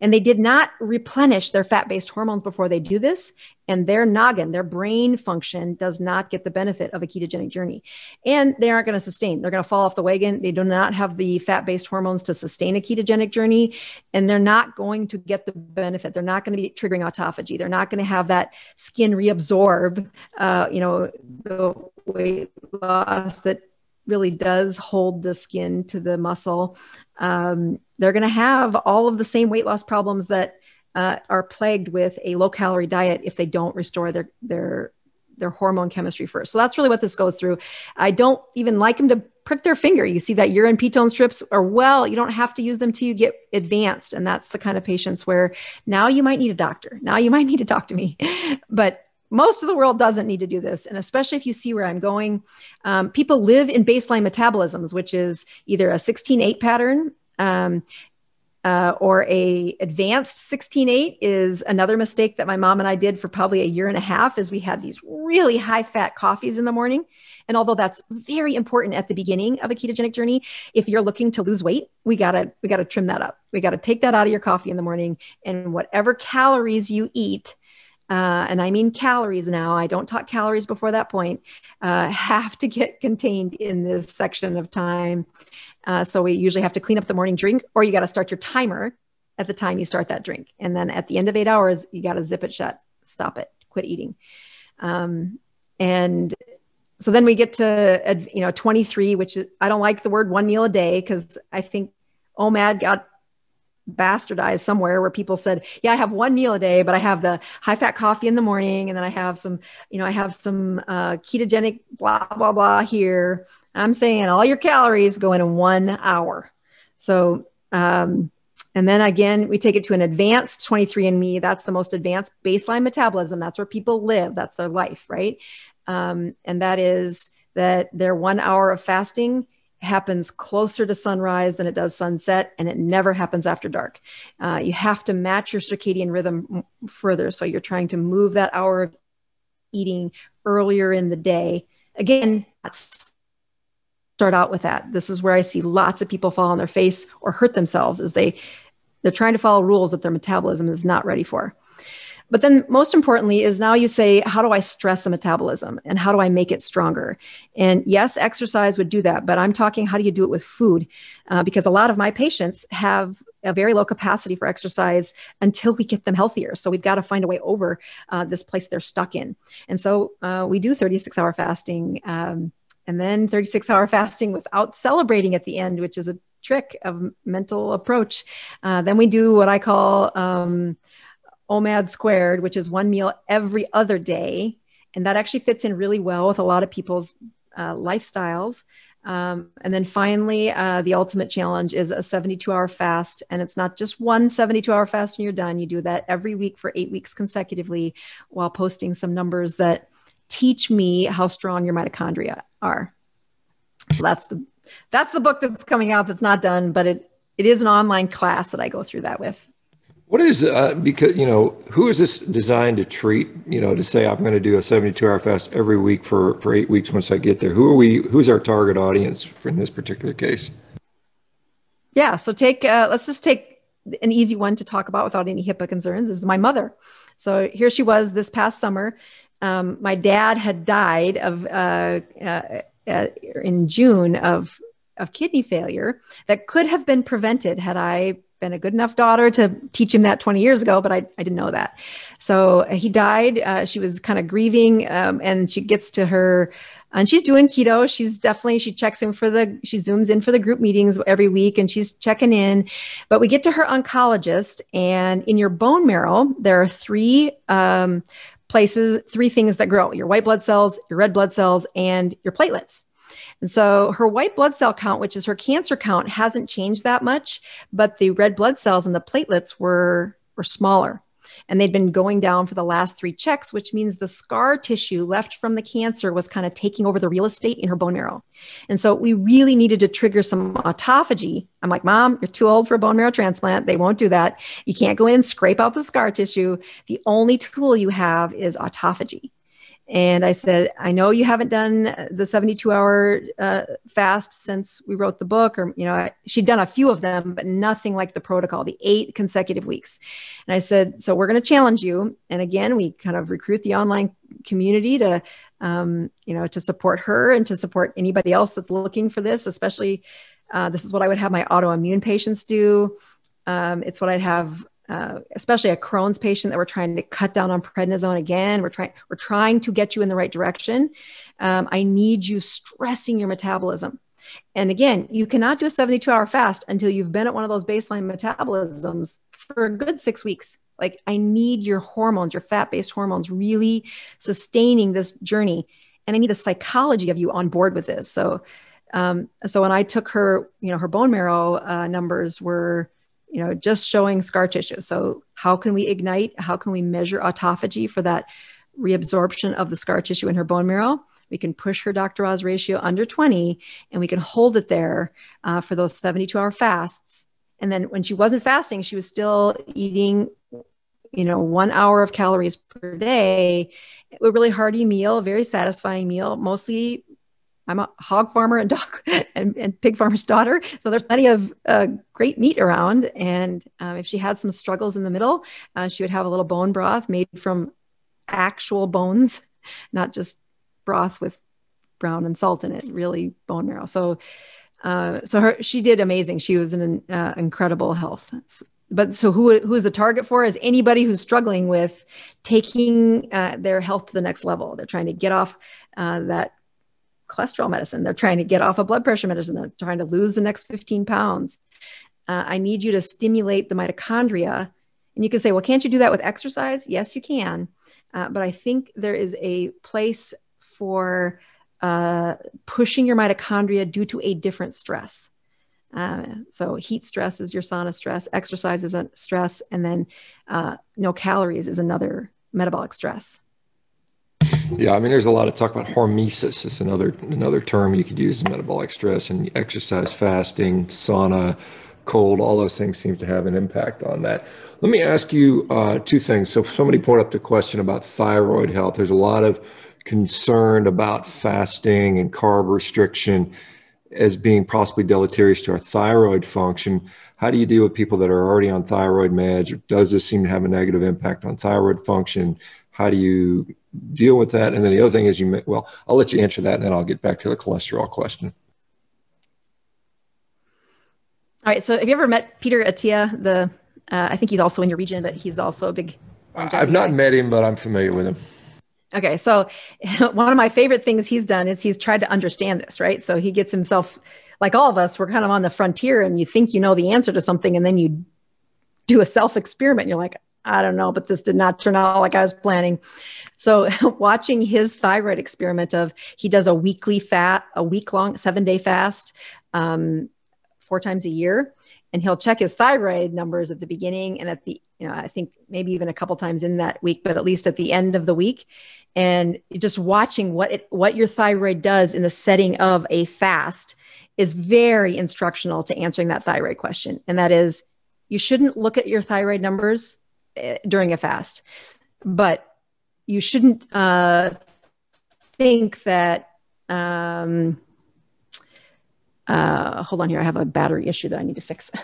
And they did not replenish their fat based hormones before they do this. And their noggin, their brain function does not get the benefit of a ketogenic journey. And they aren't going to sustain. They're going to fall off the wagon. They do not have the fat based hormones to sustain a ketogenic journey. And they're not going to get the benefit. They're not going to be triggering autophagy. They're not going to have that skin reabsorb, uh, you know, the weight loss that really does hold the skin to the muscle, um, they're going to have all of the same weight loss problems that uh, are plagued with a low calorie diet if they don't restore their their their hormone chemistry first. So that's really what this goes through. I don't even like them to prick their finger. You see that urine ketone strips are well, you don't have to use them till you get advanced. And that's the kind of patients where now you might need a doctor. Now you might need to talk to me. But most of the world doesn't need to do this. And especially if you see where I'm going, um, people live in baseline metabolisms, which is either a 16-8 pattern um, uh, or a advanced 16-8 is another mistake that my mom and I did for probably a year and a half is we had these really high fat coffees in the morning. And although that's very important at the beginning of a ketogenic journey, if you're looking to lose weight, we gotta we gotta trim that up. We gotta take that out of your coffee in the morning, and whatever calories you eat, uh, and I mean calories now, I don't talk calories before that point, uh, have to get contained in this section of time. Uh, so we usually have to clean up the morning drink, or you got to start your timer at the time you start that drink. And then at the end of eight hours, you got to zip it shut, stop it, quit eating. Um, and so then we get to, you know, 23, which is, I don't like the word one meal a day because I think OMAD got bastardized somewhere where people said, yeah, I have one meal a day, but I have the high fat coffee in the morning. And then I have some, you know, I have some uh, ketogenic blah, blah, blah here. I'm saying all your calories go in one hour. So, um, and then again, we take it to an advanced 23andMe. That's the most advanced baseline metabolism. That's where people live. That's their life, right? Um, and that is that their one hour of fasting happens closer to sunrise than it does sunset, and it never happens after dark. Uh, you have to match your circadian rhythm further. So you're trying to move that hour of eating earlier in the day. Again, start out with that. This is where I see lots of people fall on their face or hurt themselves as they they're trying to follow rules that their metabolism is not ready for. But then, most importantly, is now you say, how do I stress a metabolism and how do I make it stronger? And yes, exercise would do that, but I'm talking how do you do it with food? Uh, because a lot of my patients have a very low capacity for exercise until we get them healthier. So we've got to find a way over uh, this place they're stuck in. And so uh, we do 36 hour fasting um, and then 36 hour fasting without celebrating at the end, which is a trick of mental approach. Uh, then we do what I call um, OMAD squared, which is one meal every other day. And that actually fits in really well with a lot of people's uh, lifestyles. Um, and then finally, uh, the ultimate challenge is a 72 hour fast. And it's not just one 72 hour fast and you're done. You do that every week for eight weeks consecutively while posting some numbers that teach me how strong your mitochondria are. So that's the that's the book that's coming out that's not done, but it it is an online class that I go through that with. What is uh, because you know who is this designed to treat? You know, to say I'm going to do a 72 hour fast every week for for eight weeks once I get there. Who are we? Who's our target audience for in this particular case? Yeah. So take uh, let's just take an easy one to talk about without any HIPAA concerns is my mother. So here she was this past summer. Um, my dad had died of uh, uh, uh in June of of kidney failure that could have been prevented had I been a good enough daughter to teach him that 20 years ago, but I, I didn't know that. So uh, he died. Uh, she was kind of grieving, um, and she gets to her, and she's doing keto. She's definitely, she checks in for the, she zooms in for the group meetings every week and she's checking in. But we get to her oncologist, and in your bone marrow, there are three um, places, three things that grow your white blood cells, your red blood cells, and your platelets. And so her white blood cell count, which is her cancer count, hasn't changed that much, but the red blood cells and the platelets were, were smaller. And they'd been going down for the last three checks, which means the scar tissue left from the cancer was kind of taking over the real estate in her bone marrow. And so we really needed to trigger some autophagy. I'm like, Mom, you're too old for a bone marrow transplant. They won't do that. You can't go in and scrape out the scar tissue. The only tool you have is autophagy. And I said, I know you haven't done the 72 hour uh, fast since we wrote the book, or, you know, I, she'd done a few of them, but nothing like the protocol, the eight consecutive weeks. And I said, so we're going to challenge you. And again, we kind of recruit the online community to, um, you know, to support her and to support anybody else that's looking for this, especially uh, this is what I would have my autoimmune patients do. Um, it's what I'd have, uh, especially a Crohn's patient that we're trying to cut down on prednisone again. We're trying we're trying to get you in the right direction. Um, I need you stressing your metabolism. And again, you cannot do a 72 hour fast until you've been at one of those baseline metabolisms for a good six weeks. Like, I need your hormones, your fat based hormones, really sustaining this journey. And I need the psychology of you on board with this. So, um, so when I took her, you know, her bone marrow uh, numbers were, you know, just showing scar tissue. So how can we ignite? How can we measure autophagy for that reabsorption of the scar tissue in her bone marrow? We can push her Dr. Boz ratio under 20 and we can hold it there uh, for those 72 hour fasts. And then when she wasn't fasting, she was still eating, you know, one hour of calories per day. A really hearty meal, very satisfying meal, mostly I'm a hog farmer and dog and, and pig farmer's daughter. So there's plenty of uh, great meat around. And um, if she had some struggles in the middle, uh, she would have a little bone broth made from actual bones, not just broth with brown and salt in it, really bone marrow. So, uh, so her, she did amazing. She was in uh, incredible health. But so who, who is the target for is anybody who's struggling with taking uh, their health to the next level. They're trying to get off uh, that cholesterol medicine. They're trying to get off of blood pressure medicine. They're trying to lose the next 15 pounds. Uh, I need you to stimulate the mitochondria. And you can say, well, can't you do that with exercise? Yes, you can. Uh, but I think there is a place for uh, pushing your mitochondria due to a different stress. Uh, so heat stress is your sauna stress, exercise is a stress, and then uh, no calories is another metabolic stress. Yeah, I mean, there's a lot of talk about hormesis. It's another another term you could use metabolic stress and exercise, fasting, sauna, cold. All those things seem to have an impact on that. Let me ask you uh, two things. So, somebody brought up the question about thyroid health. There's a lot of concern about fasting and carb restriction as being possibly deleterious to our thyroid function. How do you deal with people that are already on thyroid meds? Does this seem to have a negative impact on thyroid function? How do you deal with that? And then the other thing is you, may, well, I'll let you answer that and then I'll get back to the cholesterol question. All right. So have you ever met Peter Attia? The, uh, I think he's also in your region, but he's also a big. I've not guy. met him, but I'm familiar with him. Okay. So one of my favorite things he's done is he's tried to understand this, right? So he gets himself, like all of us, we're kind of on the frontier and you think you know the answer to something and then you do a self experiment. You're like, I don't know, but this did not turn out like I was planning. So watching his thyroid experiment of he does a weekly fat, a week long, seven day fast, um, four times a year, and he'll check his thyroid numbers at the beginning and at the, you know, I think maybe even a couple times in that week, but at least at the end of the week. And just watching what it, what your thyroid does in the setting of a fast is very instructional to answering that thyroid question. And that is, you shouldn't look at your thyroid numbers during a fast. But you shouldn't uh, think that. Um, uh, hold on here. I have a battery issue that I need to fix.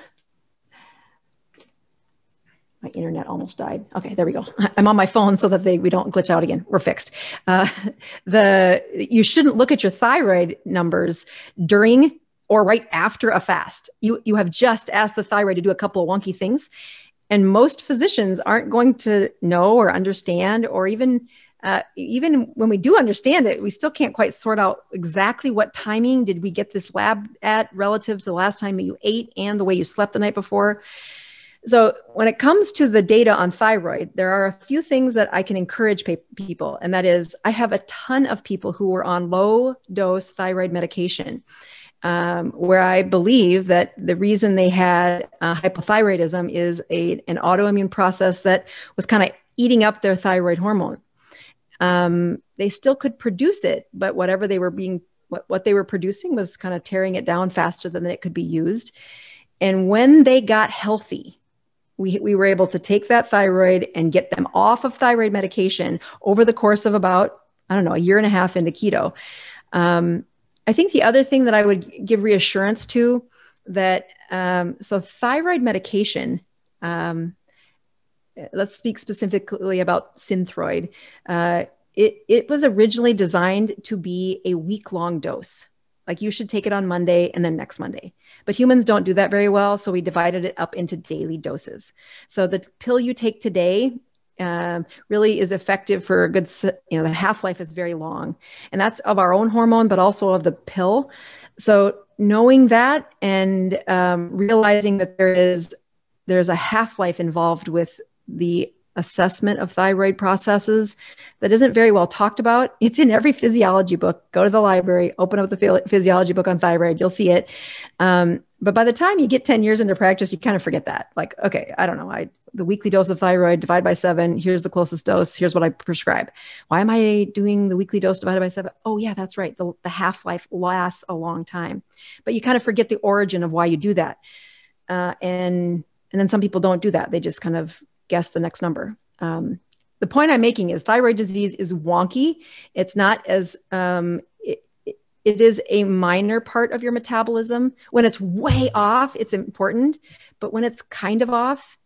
my internet almost died. Okay, there we go. I'm on my phone so that they we don't glitch out again. We're fixed. Uh, the you shouldn't look at your thyroid numbers during or right after a fast. You you have just asked the thyroid to do a couple of wonky things, and most physicians aren't going to know or understand or even uh, even when we do understand it we still can't quite sort out exactly what timing did we get this lab at relative to the last time you ate and the way you slept the night before. So when it comes to the data on thyroid there are a few things that i can encourage people and that is i have a ton of people who were on low dose thyroid medication um, where I believe that the reason they had uh, hypothyroidism is a, an autoimmune process that was kind of eating up their thyroid hormone. Um, they still could produce it, but whatever they were being, what, what they were producing was kind of tearing it down faster than it could be used. And when they got healthy, we, we were able to take that thyroid and get them off of thyroid medication over the course of about I don't know, a year and a half into keto. Um, I think the other thing that I would give reassurance to that, um, so thyroid medication, um, let's speak specifically about Synthroid. Uh, it, it was originally designed to be a week long dose. Like you should take it on Monday and then next Monday. But humans don't do that very well. So we divided it up into daily doses. So the pill you take today um, really is effective for a good, you know, the half life is very long. And that's of our own hormone, but also of the pill. So knowing that and um, realizing that there is there's a half life involved with the assessment of thyroid processes that isn't very well talked about. It's in every physiology book. Go to the library, open up the physiology book on thyroid, you'll see it. Um, but by the time you get 10 years into practice, you kind of forget that. Like, okay, I don't know. I the weekly dose of thyroid divide by seven. Here's the closest dose. Here's what I prescribe. Why am I doing the weekly dose divided by seven? Oh, yeah, that's right. The, the half life lasts a long time, but you kind of forget the origin of why you do that. Uh, and and then some people don't do that. They just kind of guess the next number. Um, the point I'm making is thyroid disease is wonky. It's not as um, it, is a minor part of your metabolism. When it's way off, it's important, but when it's kind of off,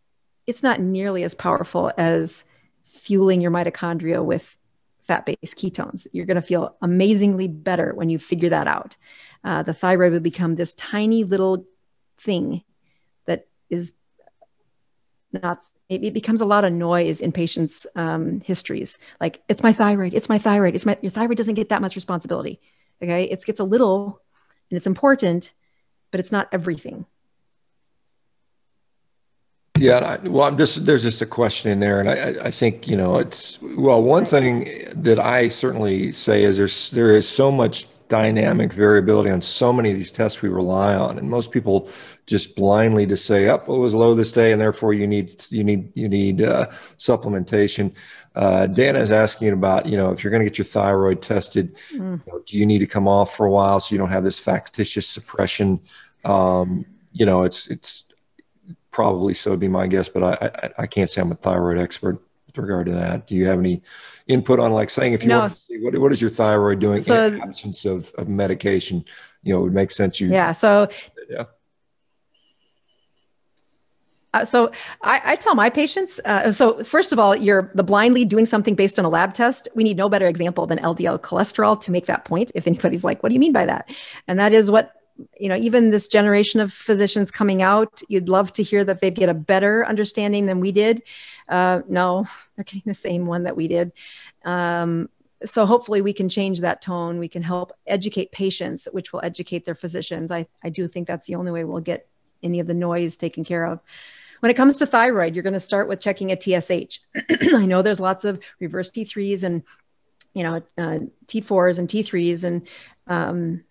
it's not nearly as powerful as fueling your mitochondria with fat-based ketones. You're going to feel amazingly better when you figure that out. Uh, the thyroid will become this tiny little thing that is not it, it, becomes a lot of noise in patients um, histories like it's my thyroid it's my thyroid it's my your thyroid doesn't get that much responsibility okay? It gets a little and it's important but it's not everything. Yeah well i'm just there's just a question in there and i i think you know it's well one thing that i certainly say is there's there is so much dynamic variability on so many of these tests we rely on and most people just blindly to say up oh, it was low this day and therefore you need you need you need uh, supplementation uh, dana is asking about you know if you're going to get your thyroid tested mm. you know, do you need to come off for a while so you don't have this factitious suppression um, you know it's it's probably so would be my guess but I, I i can't say i'm a thyroid expert with regard to that do you have any input on like saying if you no. want to see what, what is your thyroid doing so, in absence of, of medication you know it would make sense you yeah so yeah uh, so I, I, tell my patients. Uh, so first of all, you're the blindly doing something based on a lab test. We need no better example than LDL cholesterol to make that point. If anybody's like, "What do you mean by that?" and that is what you know. Even this generation of physicians coming out, you'd love to hear that they get a better understanding than we did. Uh, no, they're getting the same one that we did. Um, so hopefully we can change that tone. We can help educate patients, which will educate their physicians. I, I do think that's the only way we'll get any of the noise taken care of. When it comes to thyroid, you're going to start with checking a TSH. I know there's lots of reverse T3s and you know uh, T4s and T3s and um,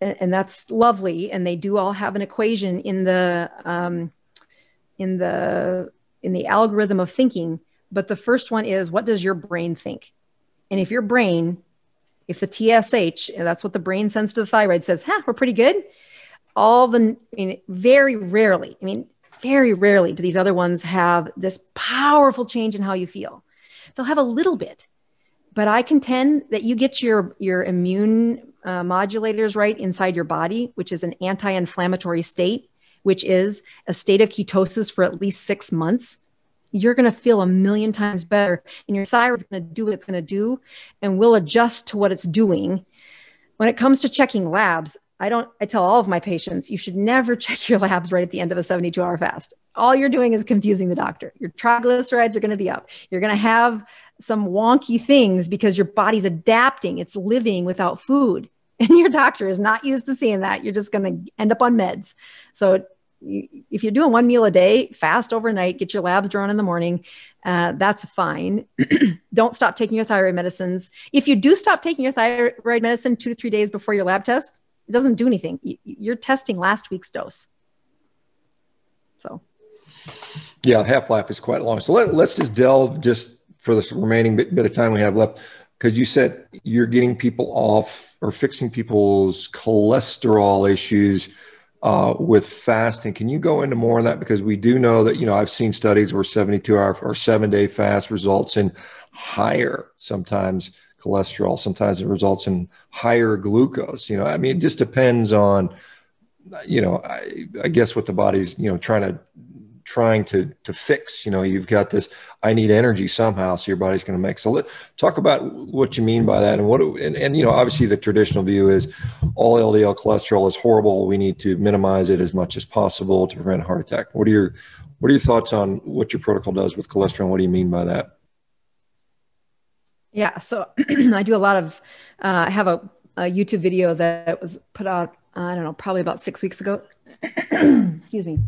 and, and, that's lovely. And they do all have an equation in the um, in the in the algorithm of thinking. But the first one is what does your brain think? And if your brain, if the TSH, that's what the brain sends to the thyroid, says, "Huh, we're pretty good," all the I mean, very rarely. I mean, very rarely do these other ones have this powerful change in how you feel. They'll have a little bit, but I contend that you get your your immune uh, modulators right inside your body, which is an anti-inflammatory state, which is a state of ketosis for at least six months. You're going to feel a million times better, and your thyroid's going to do what it's going to do, and will adjust to what it's doing. When it comes to checking labs, I don't, I tell all of my patients, you should never check your labs right at the end of a 72 hour fast. All you're doing is confusing the doctor. Your triglycerides are going to be up. You're going to have some wonky things because your body's adapting, it's living without food. And your doctor is not used to seeing that. You're just going to end up on meds. So if you're doing one meal a day, fast overnight, get your labs drawn in the morning, uh, that's fine. Don't stop taking your thyroid medicines. If you do stop taking your thyroid medicine two to three days before your lab test, it doesn't do anything. You're testing last week's dose. So, yeah, half life is quite long. So let, let's just delve just for this remaining bit, bit of time we have left, because you said you're getting people off or fixing people's cholesterol issues uh, with fasting. Can you go into more on that? Because we do know that, you know, I've seen studies where 72 hour or seven day fast results in higher sometimes cholesterol. Sometimes it results in higher glucose. You know, I mean, it just depends on, you know, I, I guess what the body's, you know, trying to trying to to fix. You know, you've got this. I need energy somehow, so your body's going to make. So let talk about what you mean by that, and what. And, and you know, obviously, the traditional view is all LDL cholesterol is horrible. We need to minimize it as much as possible to prevent heart attack. What are your what are your thoughts on what your protocol does with cholesterol? What do you mean by that? Yeah, so I do a lot of. Uh, I have a, a YouTube video that was put out. I don't know, probably about six weeks ago. Excuse me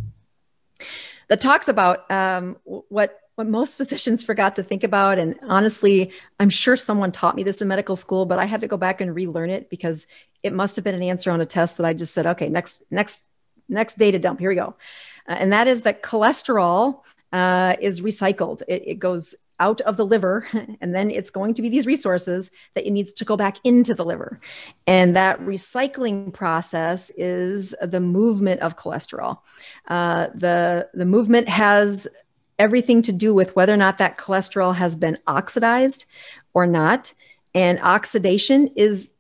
that talks about um, what what most physicians forgot to think about. And honestly, I'm sure someone taught me this in medical school, but I had to go back and relearn it because it must have been an answer on a test that I just said, okay, next next next data dump. Here we go, uh, and that is that cholesterol uh, is recycled. It, it goes out of the liver and then it's going to be these resources that it needs to go back into the liver. And that recycling process is the movement of cholesterol. Uh, the the movement has everything to do with whether or not that cholesterol has been oxidized or not. And oxidation is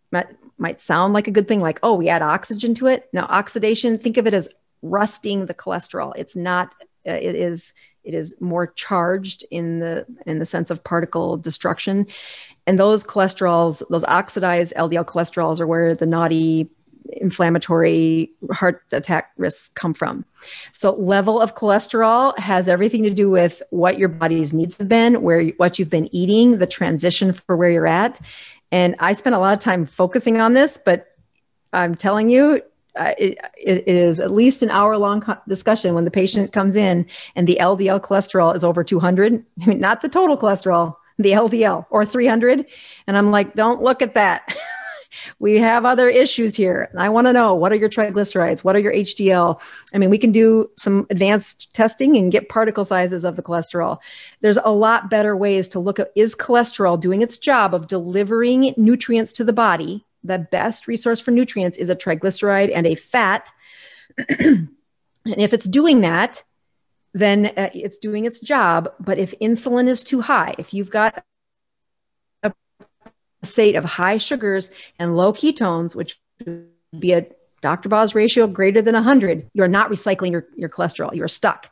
might, sound like a good thing like oh we add oxygen to it. Now oxidation think of it as rusting the cholesterol. It's not uh, it is it is more charged in the in the sense of particle destruction. And those cholesterols those oxidized ldl cholesterols are where the naughty inflammatory heart attack risks come from. So level of cholesterol has everything to do with what your body's needs have been where what you've been eating the transition for where you're at. And i spent a lot of time focusing on this but i'm telling you uh, it, it is at least an hour long discussion when the patient comes in and the LDL cholesterol is over 200. I mean, not the total cholesterol, the LDL or 300. And I'm like, don't look at that. we have other issues here. I want to know what are your triglycerides? What are your HDL? I mean, we can do some advanced testing and get particle sizes of the cholesterol. There's a lot better ways to look at is cholesterol doing its job of delivering nutrients to the body the best resource for nutrients is a triglyceride and a fat. and if it's doing that, then uh, it's doing its job. But if insulin is too high, if you've got a state of high sugars and low ketones, which would be a Dr. Boz ratio greater than 100, you're not recycling your, your cholesterol. You're stuck.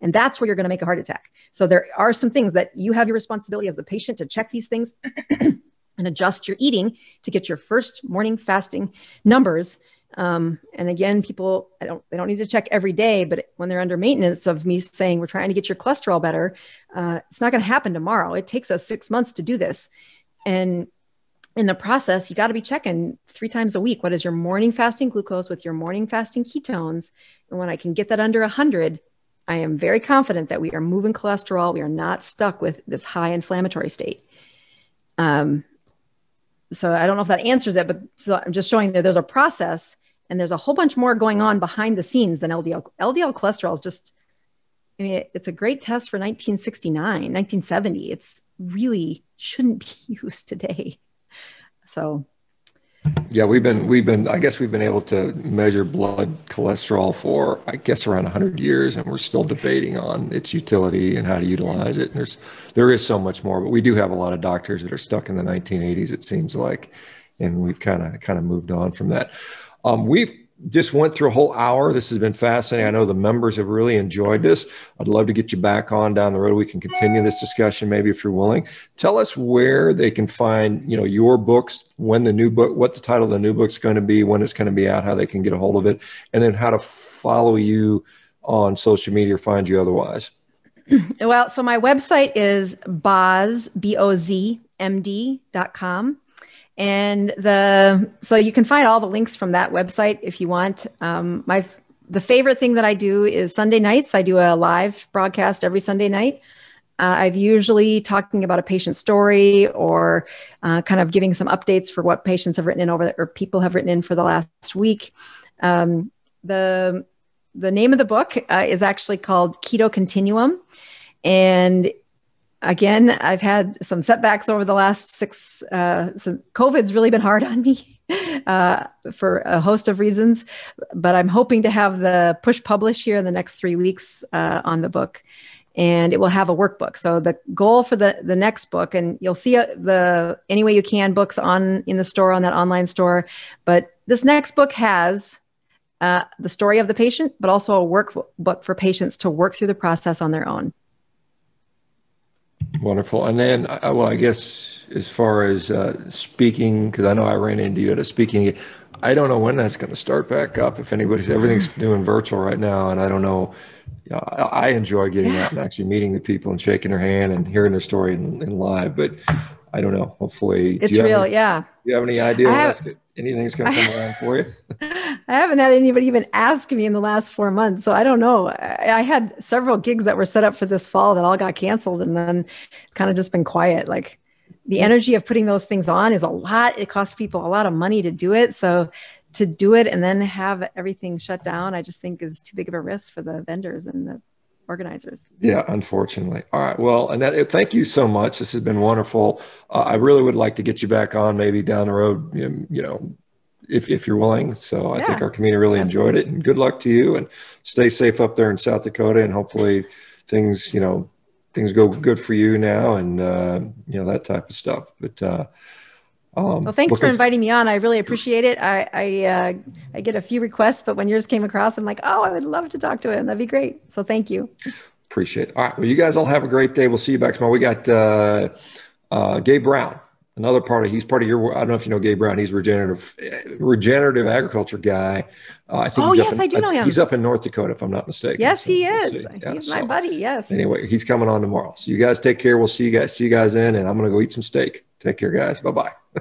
And that's where you're going to make a heart attack. So there are some things that you have your responsibility as the patient to check these things and adjust your eating to get your first morning fasting numbers. Um, and again, people I don't they don't need to check every day, but when they're under maintenance of me saying we're trying to get your cholesterol better, uh, it's not going to happen tomorrow. It takes us six months to do this, and in the process, you got to be checking three times a week. What is your morning fasting glucose with your morning fasting ketones? And when I can get that under 100, I am very confident that we are moving cholesterol. We are not stuck with this high inflammatory state. Um, so I don't know if that answers it, but so I'm just showing that there's a process and there's a whole bunch more going on behind the scenes than LDL. LDL cholesterol is just, I mean, it's a great test for 1969, 1970. It's really shouldn't be used today. So yeah, we've been we've been I guess we've been able to measure blood cholesterol for I guess around 100 years and we're still debating on its utility and how to utilize it. And there's there is so much more, but we do have a lot of doctors that are stuck in the 1980s it seems like and we've kind of kind of moved on from that. Um, we've just went through a whole hour. This has been fascinating. I know the members have really enjoyed this. I'd love to get you back on down the road. We can continue this discussion, maybe if you're willing. Tell us where they can find, you know, your books, when the new book, what the title of the new book's going to be, when it's going to be out, how they can get a hold of it, and then how to follow you on social media or find you otherwise. Well, so my website is boz, B-O-Z, M-D.com. And the so you can find all the links from that website if you want. Um, my the favorite thing that I do is Sunday nights. I do a live broadcast every Sunday night. Uh, I've usually talking about a patient story or uh, kind of giving some updates for what patients have written in over or people have written in for the last week. Um, the the name of the book uh, is actually called Keto Continuum, and again, I've had some setbacks over the last six. Uh, so COVID's really been hard on me uh, for a host of reasons, but I'm hoping to have the push publish here in the next three weeks uh, on the book. and it will have a workbook. So the goal for the the next book, and you'll see uh, the any way you can books on in the store on that online store, but this next book has uh, the story of the patient, but also a workbook for patients to work through the process on their own. Wonderful. And then, uh, well, I guess as far as uh, speaking, because I know I ran into you at a speaking, I don't know when that's going to start back up. If anybody's, everything's doing virtual right now, and I don't know you know, I, I, enjoy getting out and actually meeting the people and shaking their hand and hearing their story in, in live. But I don't know. Hopefully, it's real. Any, yeah. Do you have any idea have, anything's going to come around for you? I haven't had anybody even ask me in the last four months, so I don't know. I, I had several gigs that were set up for this fall that all got canceled, and then kind of just been quiet. Like the energy of putting those things on is a lot. It costs people a lot of money to do it. So to do it and then have everything shut down, I just think is too big of a risk for the vendors and the organizers. Yeah, unfortunately. All right. Well, Annette, thank you so much. This has been wonderful. Uh, I really would like to get you back on maybe down the road, you know, if, if you're willing. So I yeah, think our community really absolutely. enjoyed it and good luck to you and stay safe up there in South Dakota and hopefully things, you know, things go good for you now and, uh, you know, that type of stuff. But, uh, um, well, thanks for inviting me on. I really appreciate it. I I, uh, I get a few requests, but when yours came across, I'm like, oh, I would love to talk to him. That'd be great. So thank you. Appreciate it. All right. Well, you guys all have a great day. We'll see you back tomorrow. We got uh, uh, Gabe Brown, another part of. He's part of your. I don't know if you know Gabe Brown. He's regenerative regenerative agriculture guy. Uh, I think. Oh yes, in, I do know him. He's up in North Dakota, if I'm not mistaken. Yes, so he is. Yeah, he's so, my buddy. Yes. Anyway, he's coming on tomorrow. So you guys take care. We'll see you guys. See you guys in, and I'm gonna go eat some steak. Take care, guys. Bye bye.